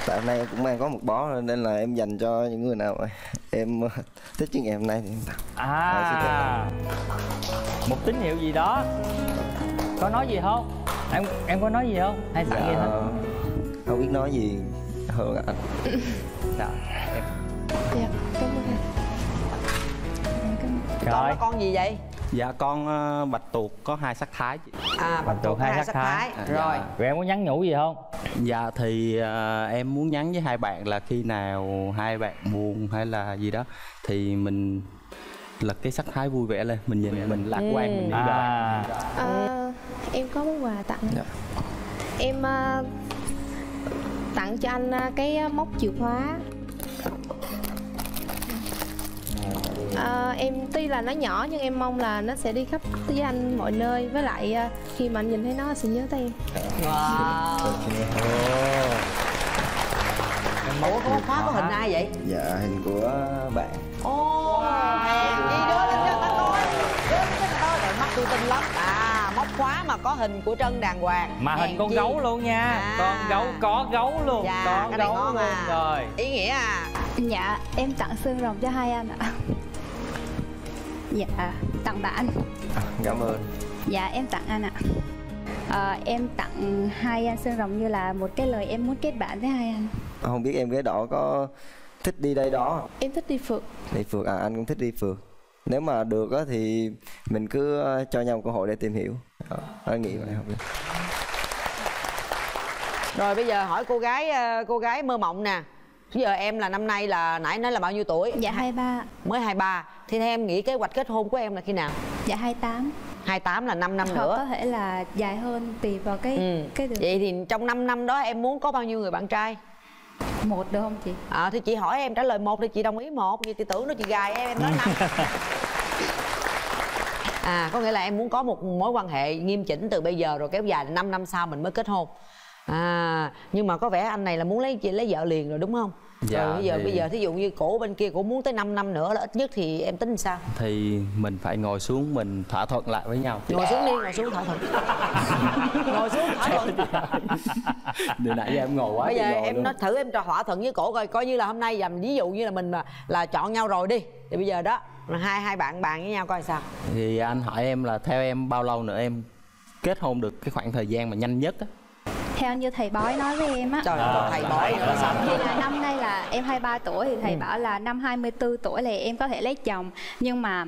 Tại hôm nay em cũng mang có một bó nên là em dành cho những người nào em ờ, thích chương ngày hôm nay thì em tặng. À. Một tín hiệu gì đó. Có nói gì không? Em em có nói gì không? Hay gì Dạ, hết? Không biết nói gì. Hơn anh Dạ, em. Dạ, cảm ơn anh con Rồi. đó con gì vậy Dạ con ờ, bạch tuộc có hai sắc thái chị. à bạch tuộc hai sắc thái. À, rồi. Dạ. rồi em có nhắn nhủ gì không? Dạ thì ờ, em muốn nhắn với hai bạn là khi nào hai bạn buồn hay là gì đó thì mình lật cái sắc thái vui vẻ lên, mình nhìn mình lạc quan mình đi à. Ờ, em có món quà tặng em ờ, tặng cho anh ờ, cái móc chìa khóa Ờ, em tuy là nó nhỏ nhưng em mong là nó sẽ đi khắp với anh mọi nơi. Với lại ờ, khi mà anh nhìn thấy nó sẽ nhớ tới em. Wow. Ủa có khóa có hình ai vậy? Dạ hình của bạn. Ồ, hèn gì đưa lên cho ta coi. Đưa lên cho ta coi mắt tôi tin lắm. À, khóa mà có hình của Trân đàng hoàng. Mà hình con chi. gấu luôn nha. À. con gấu có gấu luôn. Dạ, có cái gấu luôn à. rồi. Ý nghĩa à. Dạ, em tặng xương rồng cho hai anh ạ. Dạ, tặng bạn Cảm ơn. Dạ, em tặng anh ạ. Ờ, Em tặng hai anh xương rồng như là một cái lời em muốn kết bạn với hai anh. Không biết em gái đỏ có thích đi đây đó không? em thích đi phượt. Đi phượt, à anh cũng thích đi phượt. Nếu mà được á thì mình cứ ờ, cho nhau một cơ hội để tìm hiểu Đó, nghĩ vậy không? Rồi bây giờ hỏi cô gái ờ, cô gái mơ mộng nè Bây giờ em là năm nay là nãy nói là bao nhiêu tuổi? Dạ 23 Mới 23 Thì theo em nghĩ kế hoạch kết hôn của em là khi nào? Dạ 28 28 là 5 năm Hoặc nữa có thể là dài hơn tùy vào cái ừ. cái đường Vậy thì trong 5 năm đó em muốn có bao nhiêu người bạn trai? Một được không chị? À thì chị hỏi em trả lời một thì chị đồng ý một Vậy thì tưởng nó chị gài em em nói năm À có nghĩa là em muốn có một mối quan hệ nghiêm chỉnh từ bây giờ rồi kéo dài 5 năm sau mình mới kết hôn À nhưng mà có vẻ anh này là muốn lấy chị lấy vợ liền rồi, đúng không? Dạ, rồi bây giờ thì- bây giờ thí dụ như cổ bên kia cổ muốn tới 5 năm nữa là ít nhất thì em tính sao? Thì mình phải ngồi xuống mình thỏa thuận lại với nhau. Ngồi xuống đi, ngồi xuống thỏa thuận Ngồi xuống thỏa thuận Từ nãy giờ em ngồi quá bây giờ ngồi em luôn. nói thử em thỏa thuận với cổ coi coi như là hôm nay dầm ví dụ như là mình mà là chọn nhau rồi đi thì bây giờ đó hai hai bạn bạn với nhau coi sao Thì anh hỏi em là theo em bao lâu nữa em kết hôn được cái khoảng thời gian mà nhanh nhất á? Theo như thầy bói nói với em á Trời ơi, thầy bói nữa sao? Thì là năm nay là em 23 tuổi thì thầy Ừ. bảo là năm 24 tuổi là em có thể lấy chồng Nhưng mà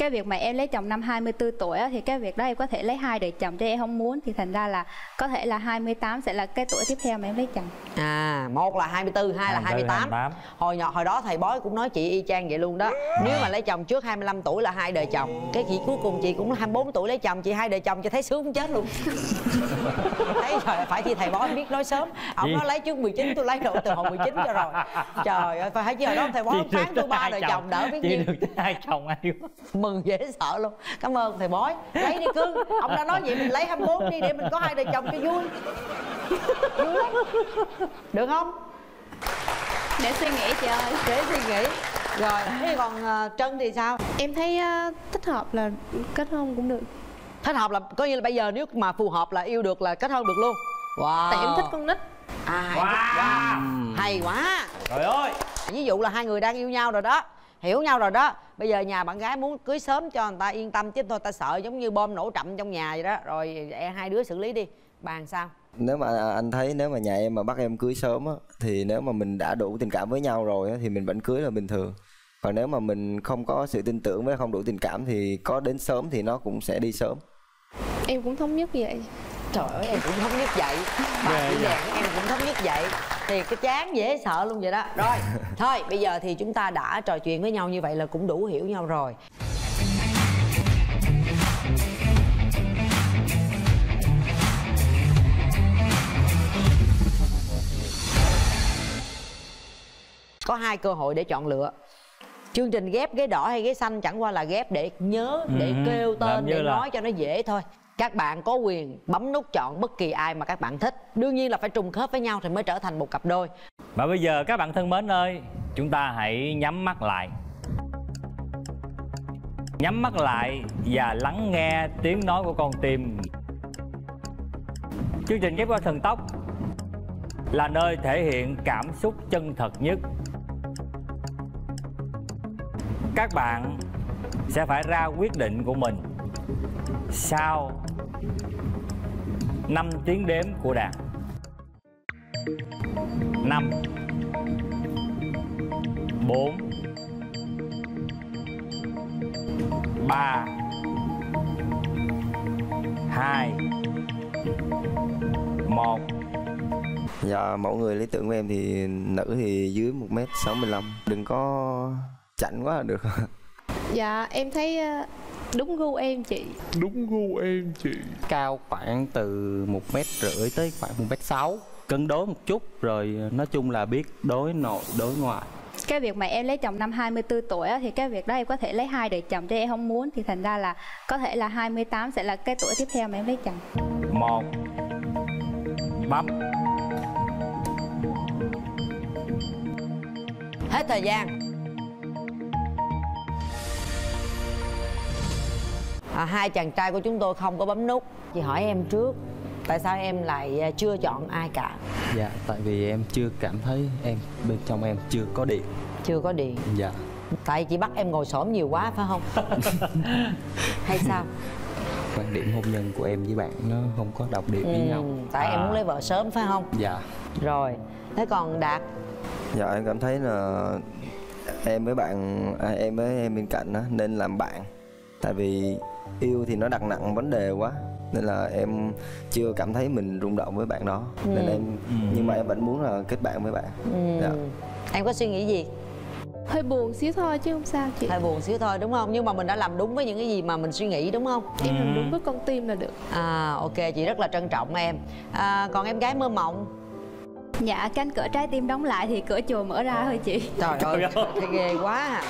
cái việc mà em lấy chồng năm 24 tuổi á, thì cái việc đó em có thể lấy hai đời chồng chứ em không muốn thì thành ra là có thể là 28 sẽ là cái tuổi tiếp theo mà em lấy chồng À, một là 24, hai là 28. 28. Hồi nhỏ hồi đó thầy bói cũng nói chị y chang vậy luôn đó. Nếu mà lấy chồng trước 25 tuổi là hai đời chồng. Cái chị cuối cùng chị cũng 24 tuổi lấy chồng, chị hai đời chồng chị thấy sướng cũng chết luôn. thấy trời phải chi thầy bói biết nói sớm. Ông nói lấy trước 19 tôi lấy độ từ hồi 19 cho rồi. Trời ơi phải chi hồi đó thầy bói phán tôi ba đời chồng. chồng đỡ biết Chị nhiêu. được hai chồng ai. Mừng dễ sợ luôn. Cảm ơn thầy bói. Lấy đi cưng. Ông đã nói vậy mình lấy 24 đi để mình có hai đời chồng cho vui. Vui lắm. Được không? để suy nghĩ chị ơi để suy nghĩ rồi thế còn ờ, trân thì sao em thấy ờ, thích hợp là kết hôn cũng được thích hợp là có nghĩa là bây giờ nếu mà phù hợp là yêu được là kết hôn được luôn wow tại em thích con nít à thích quá hay quá trời ơi ví dụ là hai người đang yêu nhau rồi đó hiểu nhau rồi đó bây giờ nhà bạn gái muốn cưới sớm cho người ta yên tâm chứ thôi ta sợ giống như bom nổ trậm trong nhà vậy đó. Rồi e hai đứa xử lý đi. Bàn sao? Nếu mà anh thấy nếu mà nhà em mà bắt em cưới sớm á thì nếu mà mình đã đủ tình cảm với nhau rồi á thì mình vẫn cưới là bình thường. Còn nếu mà mình không có sự tin tưởng với không đủ tình cảm thì có đến sớm thì nó cũng sẽ đi sớm. Em cũng thống nhất vậy trời ơi em cũng thống nhất vậy. Bà chị đèn em cũng thống nhất vậy. Thì cái chán dễ sợ luôn vậy đó. Rồi thôi bây giờ thì chúng ta đã trò chuyện với nhau như vậy là cũng đủ hiểu nhau rồi. Có hai cơ hội để chọn lựa. Chương trình ghép ghế đỏ hay ghế xanh chẳng qua là ghép để nhớ để Ừ, kêu tên để là- nói cho nó dễ thôi các bạn có quyền bấm nút chọn bất kỳ ai mà các bạn thích đương nhiên là phải trùng khớp với nhau thì mới trở thành một cặp đôi Và bây giờ các bạn thân mến ơi, chúng ta hãy nhắm mắt lại. Nhắm mắt lại và lắng nghe tiếng nói của con tim. Chương trình ghép qua thần tốc là nơi thể hiện cảm xúc chân thật nhất. Các bạn sẽ phải ra quyết định của mình sau 5 tiếng đếm của đàn. 5 4 3 2 1 Dạ, mẫu người lý tưởng của em thì nữ thì dưới 1m65 Đừng có chảnh quá là được. Dạ em thấy ờ, đúng gu em chị. Đúng gu em chị. Cao khoảng từ một mét rưỡi tới khoảng một mét sáu. Cân đối một chút rồi nói chung là biết đối nội đối ngoại. Cái việc mà em lấy chồng năm 24 tuổi á, thì cái việc đó em có thể lấy hai đời chồng chứ em không muốn thì thành ra là có thể là 28 sẽ là cái tuổi tiếp theo mà em lấy chồng. Một. Bấm. Hết thời gian à, hai chàng trai của chúng tôi không có bấm nút. Chị hỏi em trước tại sao em lại à, chưa chọn ai cả? Dạ tại vì em chưa cảm thấy em bên trong em chưa có điện. Chưa có điện. Dạ. Tại chị bắt em ngồi xổm nhiều quá phải không? Hay sao? Quan điểm hôn nhân của em với bạn nó không có đồng với Ừ, nhau. tại em muốn lấy vợ sớm phải không? Dạ. Rồi thế còn đạt? Dạ, em cảm thấy là em với bạn, à, em với em bên cạnh á, nên làm bạn. Tại vì yêu thì nó đặt nặng vấn đề quá Nên là em chưa cảm thấy mình rung động với bạn đó. Nên Ừ. em, nhưng mà em vẫn muốn là kết bạn với bạn. Ừ. Dạ. em có suy nghĩ gì? Hơi buồn xíu thôi chứ không sao chị. Hơi buồn xíu thôi đúng không? Nhưng mà mình đã làm đúng với những cái gì mà mình suy nghĩ đúng không? Em làm đúng với con tim là được. À ok chị rất là trân trọng em. À, còn em gái mơ mộng? Dạ cánh cửa trái tim đóng lại thì cửa chùa mở ra thôi chị. trời ơi. ghê quá. à.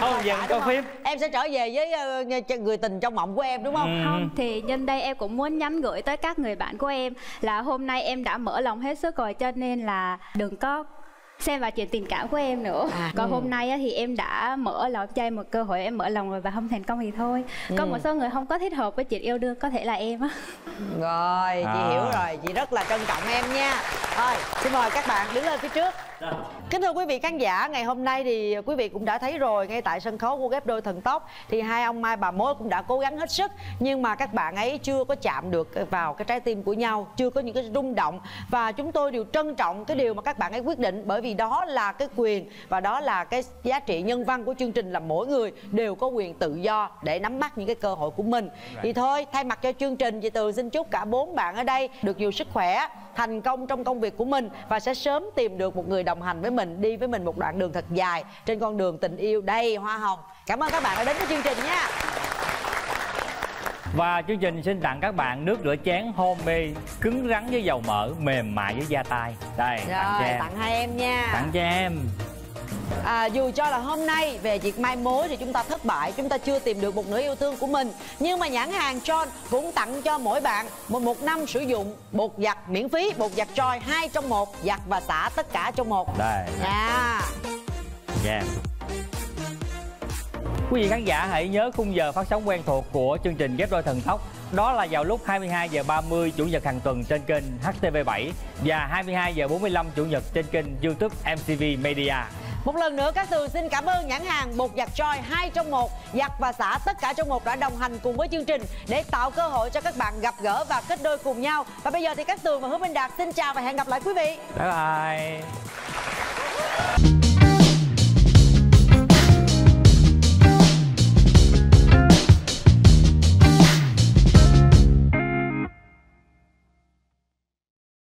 Không, đúng không? phim. em sẽ trở về với ờ, người- tình trong mộng của em đúng không không thì nhân đây em cũng muốn nhắn gửi tới các người bạn của em là hôm nay em đã mở lòng hết sức rồi cho nên là đừng có xem vào chuyện tình cảm của em nữa À. còn Ừ. hôm nay á, thì em đã mở lòng cho em một cơ hội em mở lòng rồi và không thành công thì thôi có Ừ. một số người không có thích hợp với chuyện yêu đương có thể là em á rồi chị À. hiểu rồi chị rất là trân trọng em nha thôi xin mời các bạn đứng lên phía trước Kính thưa quý vị khán giả, ngày hôm nay thì quý vị cũng đã thấy rồi ngay tại sân khấu của ghép đôi thần tốc thì hai ông Mai bà Mối cũng đã cố gắng hết sức. Nhưng mà các bạn ấy chưa có chạm được vào cái trái tim của nhau, chưa có những cái rung động. Và chúng tôi đều trân trọng cái điều mà các bạn ấy quyết định bởi vì đó là cái quyền và đó là cái giá trị nhân văn của chương trình là mỗi người đều có quyền tự do để nắm bắt những cái cơ hội của mình. Thì thôi, thay mặt cho chương trình chị Từ xin chúc cả bốn bạn ở đây được nhiều sức khỏe, thành công trong công việc của mình và sẽ sớm tìm được một người đồng hành với mình đi với mình một đoạn đường thật dài trên con đường tình yêu đầy hoa hồng cảm ơn các bạn đã đến với chương trình nha Và chương trình xin tặng các bạn nước rửa chén Homemade cứng rắn với dầu mỡ, mềm mại với da tay. Đây, tặng cho rồi em. tặng hai em nha Tặng cho em. À, dù cho là hôm nay về việc mai mối thì chúng ta thất bại chúng ta chưa tìm được một nửa yêu thương của mình nhưng mà nhãn hàng John cũng tặng cho mỗi bạn một một năm sử dụng bột giặt miễn phí bột giặt Joy hai trong một giặt và xả tất cả trong một Đây. nha Yeah. Quý vị khán giả hãy nhớ khung giờ phát sóng quen thuộc của chương trình Ghép đôi thần tốc. Đó là vào lúc 22 giờ 30 chủ nhật hàng tuần trên kênh HTV7 và 22 giờ 45 chủ nhật trên kênh YouTube MTV Media. Một lần nữa, các từ xin cảm ơn nhãn hàng bột giặt Joy hai trong một. Giặt và xả tất cả trong một đã đồng hành cùng với chương trình để tạo cơ hội cho các bạn gặp gỡ và kết đôi cùng nhau. Và bây giờ thì các tường và hứa minh đạt xin chào và hẹn gặp lại quý vị. Bye bye.